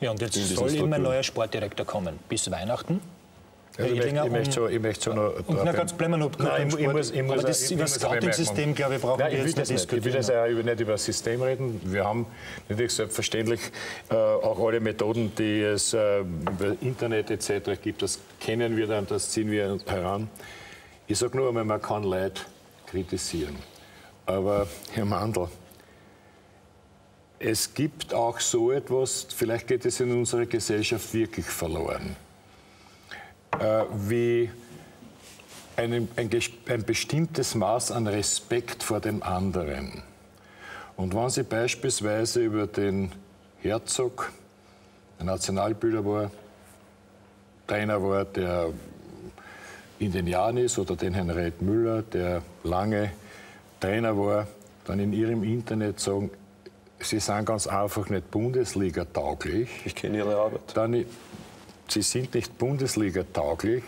Ja, und jetzt soll immer ein neuer Sportdirektor kommen. Bis Weihnachten? Also ich, möchte, ich, möchte so, ich möchte so noch. Und na, ganz bleiben wir noch Nein, ich, ich muss, ich muss, Aber das, über das Scouting-System, glaube ich, brauchen Nein, wir jetzt nicht diskutieren. Ich will das ja nicht über das System reden. Wir haben natürlich selbstverständlich äh, auch alle Methoden, die es äh, über Internet etc. gibt. Das kennen wir dann, das ziehen wir heran. Ich sage nur einmal, man kann Leid kritisieren. Aber, Herr Mandl, es gibt auch so etwas, vielleicht geht es in unserer Gesellschaft wirklich verloren äh, wie ein, ein, ein bestimmtes Maß an Respekt vor dem anderen. Und wenn Sie beispielsweise über den Herzog, der Nationalbilder war, Trainer war, der in den Jahren ist, oder den Herrn Reit Müller, der lange Trainer war, dann in Ihrem Internet sagen, Sie sind ganz einfach nicht Bundesliga tauglich. Ich kenne Ihre Arbeit. Dann Sie sind nicht Bundesliga tauglich,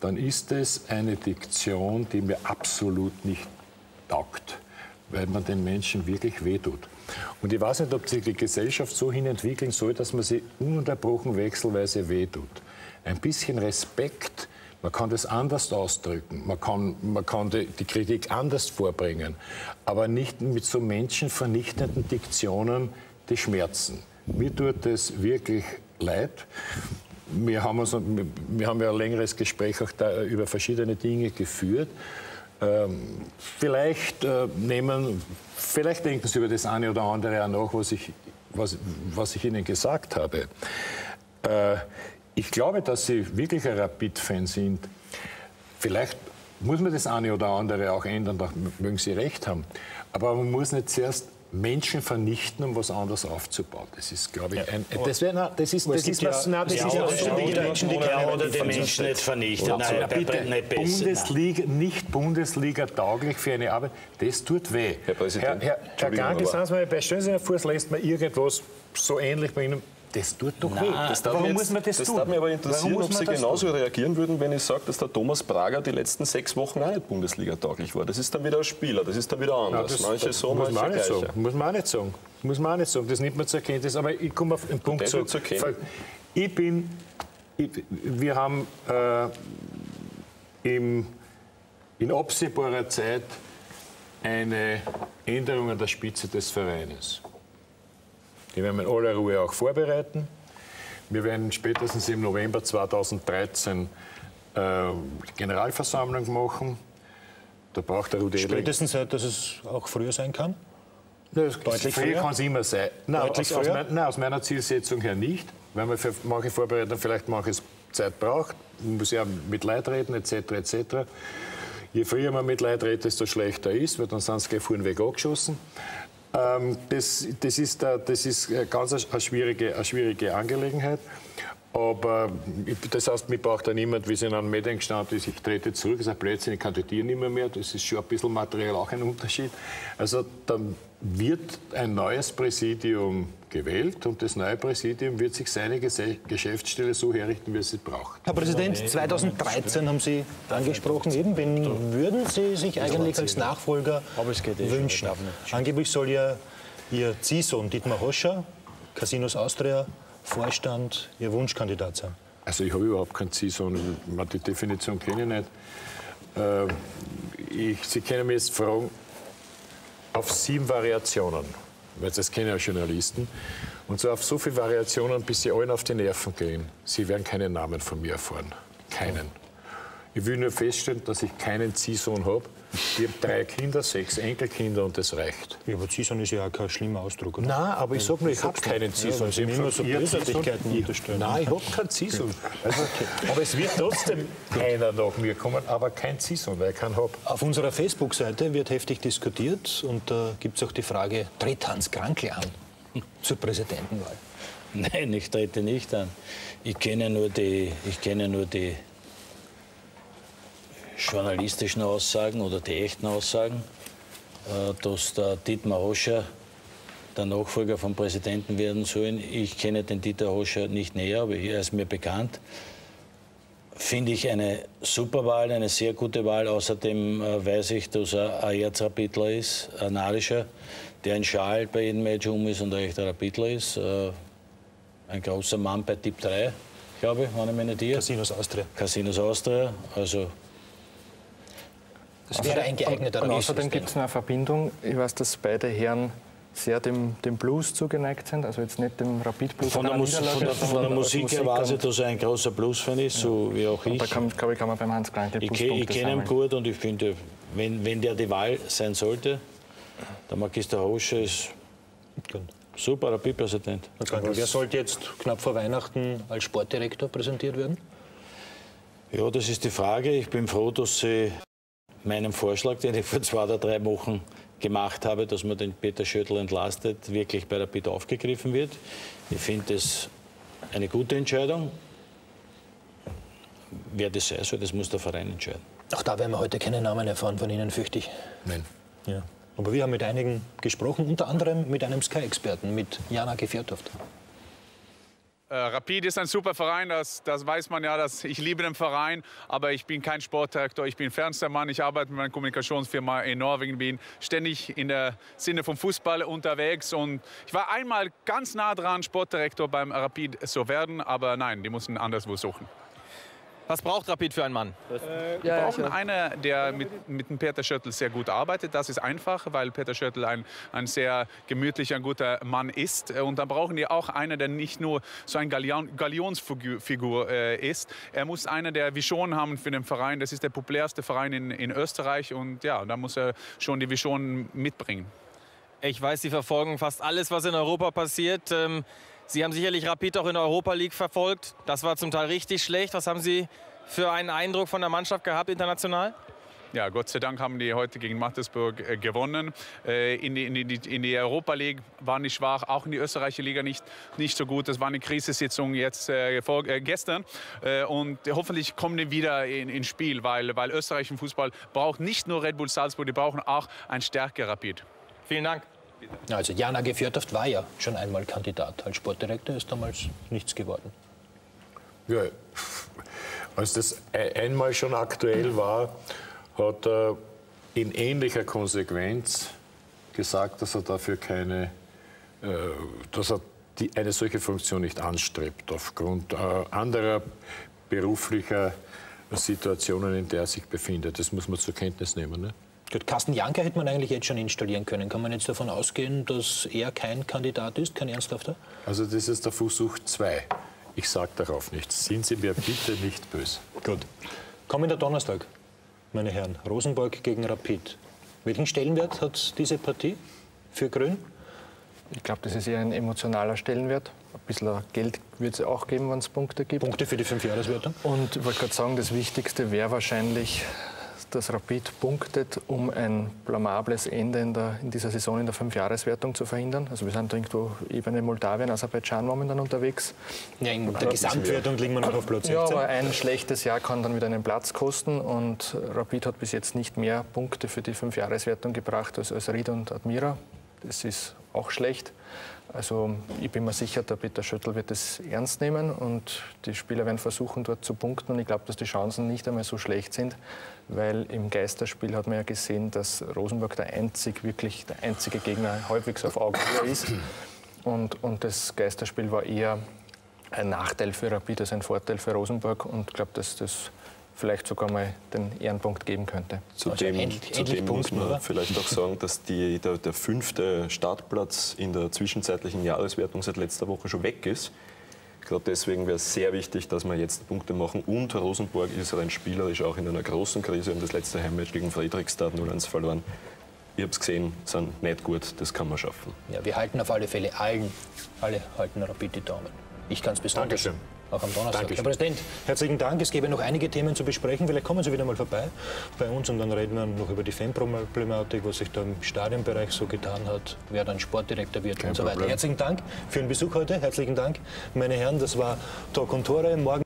dann ist es eine Diktion, die mir absolut nicht taugt, weil man den Menschen wirklich wehtut. Und ich weiß nicht, ob sich die Gesellschaft so hin entwickeln soll, dass man sie ununterbrochen wechselweise wehtut. Ein bisschen Respekt, man kann das anders ausdrücken, man kann, man kann die, die Kritik anders vorbringen, aber nicht mit so menschenvernichtenden Diktionen, die schmerzen. Mir tut es wirklich leid. Wir haben, uns, wir haben ja ein längeres Gespräch auch über verschiedene Dinge geführt. Ähm, vielleicht äh, nehmen, vielleicht denken Sie über das eine oder andere auch nach, was ich, was, was ich Ihnen gesagt habe. Äh, ich glaube, dass Sie wirklich ein Rapid-Fan sind. Vielleicht muss man das eine oder andere auch ändern, da mögen Sie recht haben. Aber man muss nicht zuerst Menschen vernichten, um was anderes aufzubauen. Das ist, glaube ich, ein. Das, wär, na, das ist, das ist, ja, was, na, das ja, ist ja, ja, die Menschen, die ja, oder den Menschen nicht vernichten. Ja, Nein, bitte, nicht besser, Bundesliga, nicht Bundesliga tauglich für eine Arbeit, das tut weh. Herr Präsident, Herr, Herr, Herr Ganke, sagen Sie mal, sich vor, es lässt man irgendwas so ähnlich bei Ihnen das tut doch Nein, weh. Das Warum jetzt, muss man das, das tun? Das würde mich aber interessieren, ob Sie genauso tun? reagieren würden, wenn ich sage, dass der Thomas Prager die letzten sechs Wochen auch nicht Bundesliga-tauglich war. Das ist dann wieder ein Spieler, das ist dann wieder anders. Ja, das, manche so, muss manche man nicht sagen. Muss man auch nicht sagen. Muss man auch nicht sagen. Das nimmt man zur Kenntnis. Aber ich komme auf den Punkt zurück. Ich bin, ich, wir haben äh, im, in absehbarer Zeit eine Änderung an der Spitze des Vereines. Die werden wir in aller Ruhe auch vorbereiten. Wir werden spätestens im November 2013 äh, Generalversammlung machen. Da braucht der Rudi Spätestens, dass es auch früher sein kann? Das Deutlich früher kann es immer sein. Nein aus, mein, nein, aus, meiner Zielsetzung her nicht, weil man für manche Vorbereitungen vielleicht manches Zeit braucht. Man muss ja mit Leid reden, etc. etc. Je früher man mit Leid redet, desto schlechter ist, weil dann sind sie gleich vor den Weg angeschossen. Ähm, das, das, ist, das ist ganz eine schwierige, eine schwierige Angelegenheit. Aber das heißt, mir braucht da niemand, wie es in einem Medien gestanden ist, ich trete zurück, das ist ein Blödsinn, ich kandidiere nicht mehr, mehr. Das ist schon ein bisschen materiell auch ein Unterschied. Also dann wird ein neues Präsidium gewählt und das neue Präsidium wird sich seine Geschäftsstelle so herrichten, wie es sie braucht. Herr Präsident, 2013 haben Sie angesprochen, eben, wen würden Sie sich eigentlich als Nachfolger wünschen? Angeblich soll ja Ihr Ziehsohn Dietmar Hoscher, Casinos Austria, Vorstand Ihr Wunschkandidat sein? Also ich habe überhaupt keinen Ziehsohn. Die Definition kenne ich nicht. Ähm, ich, Sie können mich jetzt fragen, auf sieben Variationen, weil das kennen ja Journalisten, und so auf so viele Variationen, bis sie allen auf die Nerven gehen. Sie werden keinen Namen von mir erfahren. Keinen. Ich will nur feststellen, dass ich keinen Ziehsohn habe. Ich habe drei Kinder, sechs Enkelkinder und das reicht. Ja, aber Ziehsohn ist ja auch kein schlimmer Ausdruck, oder? Nein, aber ich sage nur, ich habe keinen Ziehsohn. Ja, Sie immer so Bösartigkeiten unterstellen. Nein, ich habe keinen Ziehsohn. Also, aber es wird trotzdem einer nach mir kommen, aber kein Ziehsohn, weil ich keinen habe. Auf unserer Facebook-Seite wird heftig diskutiert und da äh, gibt es auch die Frage, tritt Hans Krankl an zur Präsidentenwahl? Nein, ich trete nicht an. Ich kenne nur die, ich kenne nur die journalistischen Aussagen oder die echten Aussagen, äh, dass der Dietmar Hoscher der Nachfolger vom Präsidenten werden soll. Ich kenne den Dieter Hoscher nicht näher, aber er ist mir bekannt. Finde ich eine super Wahl, eine sehr gute Wahl. Außerdem äh, weiß ich, dass er ein Erzrapidler ist, ein Nadischer, der ein Schal bei jedem Match um ist und ein echter Rapidler ist. Äh, ein großer Mann bei Tipp 3, glaube ich, wenn ich mich nicht irre. Casinos Austria. Casinos Austria, also das wäre ein geeigneter Und außerdem gibt es eine Verbindung. Ich weiß, dass beide Herren sehr dem, dem Blues zugeneigt sind, also jetzt nicht dem Rapid Blues. Von der, Mus von der, von der Musik, Musik her weiß ich, dass er ein großer Blues-Fan ist, ja. so wie auch ich. Und da kann, glaube ich, kann man beim Hans Klein die Ich, ich kenne ihn gut und ich finde, wenn, wenn der die Wahl sein sollte, der Magister Hoscher ist super Rapid-Präsident. Wer sollte jetzt knapp vor Weihnachten als Sportdirektor präsentiert werden? Ja, das ist die Frage. Ich bin froh, dass Sie meinem Vorschlag, den ich vor zwei oder drei Wochen gemacht habe, dass man den Peter Schöttl entlastet, wirklich bei der BIT aufgegriffen wird. Ich finde es eine gute Entscheidung. Wer das sei soll, das muss der Verein entscheiden. Auch da werden wir heute keine Namen erfahren von Ihnen, fürchte ich. Nein. Ja. Aber wir haben mit einigen gesprochen, unter anderem mit einem Sky-Experten, mit Jana Gefjörtoft. Äh, Rapid ist ein super Verein, das, das weiß man ja. Dass ich liebe den Verein, aber ich bin kein Sportdirektor, ich bin Fernsehermann. Ich arbeite mit meiner Kommunikationsfirma in Norwegen, bin ständig in der Sinne vom Fußball unterwegs. Und ich war einmal ganz nah dran, Sportdirektor beim Rapid zu werden, aber nein, die mussten anderswo suchen. Was braucht Rapid für einen Mann? Äh, wir brauchen einen, der mit, mit dem Peter Schöttl sehr gut arbeitet. Das ist einfach, weil Peter Schöttl ein, ein sehr gemütlicher, guter Mann ist. Und dann brauchen wir auch einen, der nicht nur so ein Galion, Galionsfigur äh, ist. Er muss einen, der Vision haben für den Verein. Das ist der populärste Verein in, in Österreich. Und ja, da muss er schon die Vision mitbringen. Ich weiß, Sie verfolgen fast alles, was in Europa passiert. Ähm Sie haben sicherlich Rapid auch in der Europa League verfolgt. Das war zum Teil richtig schlecht. Was haben Sie für einen Eindruck von der Mannschaft gehabt international? Ja, Gott sei Dank haben die heute gegen Mattersburg äh, gewonnen. Äh, in, die, in, die, in, die, Europa League waren die schwach, auch in die österreichische Liga nicht, nicht so gut. Das war eine Krisensitzung jetzt äh, vor, äh, gestern. Äh, und hoffentlich kommen die wieder in, ins Spiel, weil, weil österreichischen Fußball braucht nicht nur Red Bull Salzburg, die brauchen auch ein stärker Rapid. Vielen Dank. Also Jana Gefjörtoft war ja schon einmal Kandidat. Als Sportdirektor ist damals nichts geworden. Ja, als das einmal schon aktuell war, hat er in ähnlicher Konsequenz gesagt, dass er dafür keine, äh, dass er die, eine solche Funktion nicht anstrebt, aufgrund äh, anderer beruflicher Situationen, in der er sich befindet. Das muss man zur Kenntnis nehmen. Ne? Gut, Carsten Janker hätte man eigentlich jetzt schon installieren können. Kann man jetzt davon ausgehen, dass er kein Kandidat ist, kein ernsthafter? Also das ist der Versuch 2. Ich sage darauf nichts. Sind Sie mir bitte nicht böse. Gut. Kommender Donnerstag, meine Herren, Rosenborg gegen Rapid. Welchen Stellenwert hat diese Partie für Grün? Ich glaube, das ist eher ein emotionaler Stellenwert. Ein bisschen Geld wird es auch geben, wenn es Punkte gibt. Punkte für die Fünfjahreswertung? Und ich wollte gerade sagen, das Wichtigste wäre wahrscheinlich dass Rapid punktet, um ein blamables Ende in, der, in dieser Saison in der Fünfjahreswertung zu verhindern. Also wir sind irgendwo Ebene Moldawien, Aserbaidschan momentan unterwegs. Ja, in der Gesamtwertung liegen wir noch auf Platz 16. Ja, aber ein schlechtes Jahr kann dann wieder einen Platz kosten und Rapid hat bis jetzt nicht mehr Punkte für die Fünfjahreswertung gebracht als, als Ried und Admira. Das ist auch schlecht. Also ich bin mir sicher, der Peter Schöttl wird es ernst nehmen und die Spieler werden versuchen, dort zu punkten. Und ich glaube, dass die Chancen nicht einmal so schlecht sind, weil im Geisterspiel hat man ja gesehen, dass Rosenberg der einzig, wirklich der einzige Gegner halbwegs auf Augenhöhe ist. Und, und das Geisterspiel war eher ein Nachteil für Rapid als ein Vorteil für Rosenberg. Und ich glaube, dass das vielleicht sogar mal den Ehrenpunkt geben könnte. Zudem, also zudem muss man oder? vielleicht auch sagen, dass die, der, der, fünfte Startplatz in der zwischenzeitlichen Jahreswertung seit letzter Woche schon weg ist. Gerade deswegen wäre es sehr wichtig, dass wir jetzt Punkte machen. Und Rosenborg ist rein spielerisch auch in einer großen Krise. Wir haben das letzte Heimmatch gegen Friedrichstadt 0-1 verloren. Ich habe es gesehen, sind nicht gut, das kann man schaffen. Ja, wir halten auf alle Fälle allen, alle halten Rapid die Daumen. Ich kann es besonders. Dankeschön auch am Donnerstag. Dankeschön. Herr Präsident, herzlichen Dank. Es gäbe noch einige Themen zu besprechen. Vielleicht kommen Sie wieder mal vorbei bei uns und dann reden wir noch über die Fanproblematik, was sich da im Stadionbereich so getan hat, wer dann Sportdirektor wird Kein und so weiter. Problem. Herzlichen Dank für den Besuch heute. Herzlichen Dank, meine Herren. Das war Talk und Tore. Morgen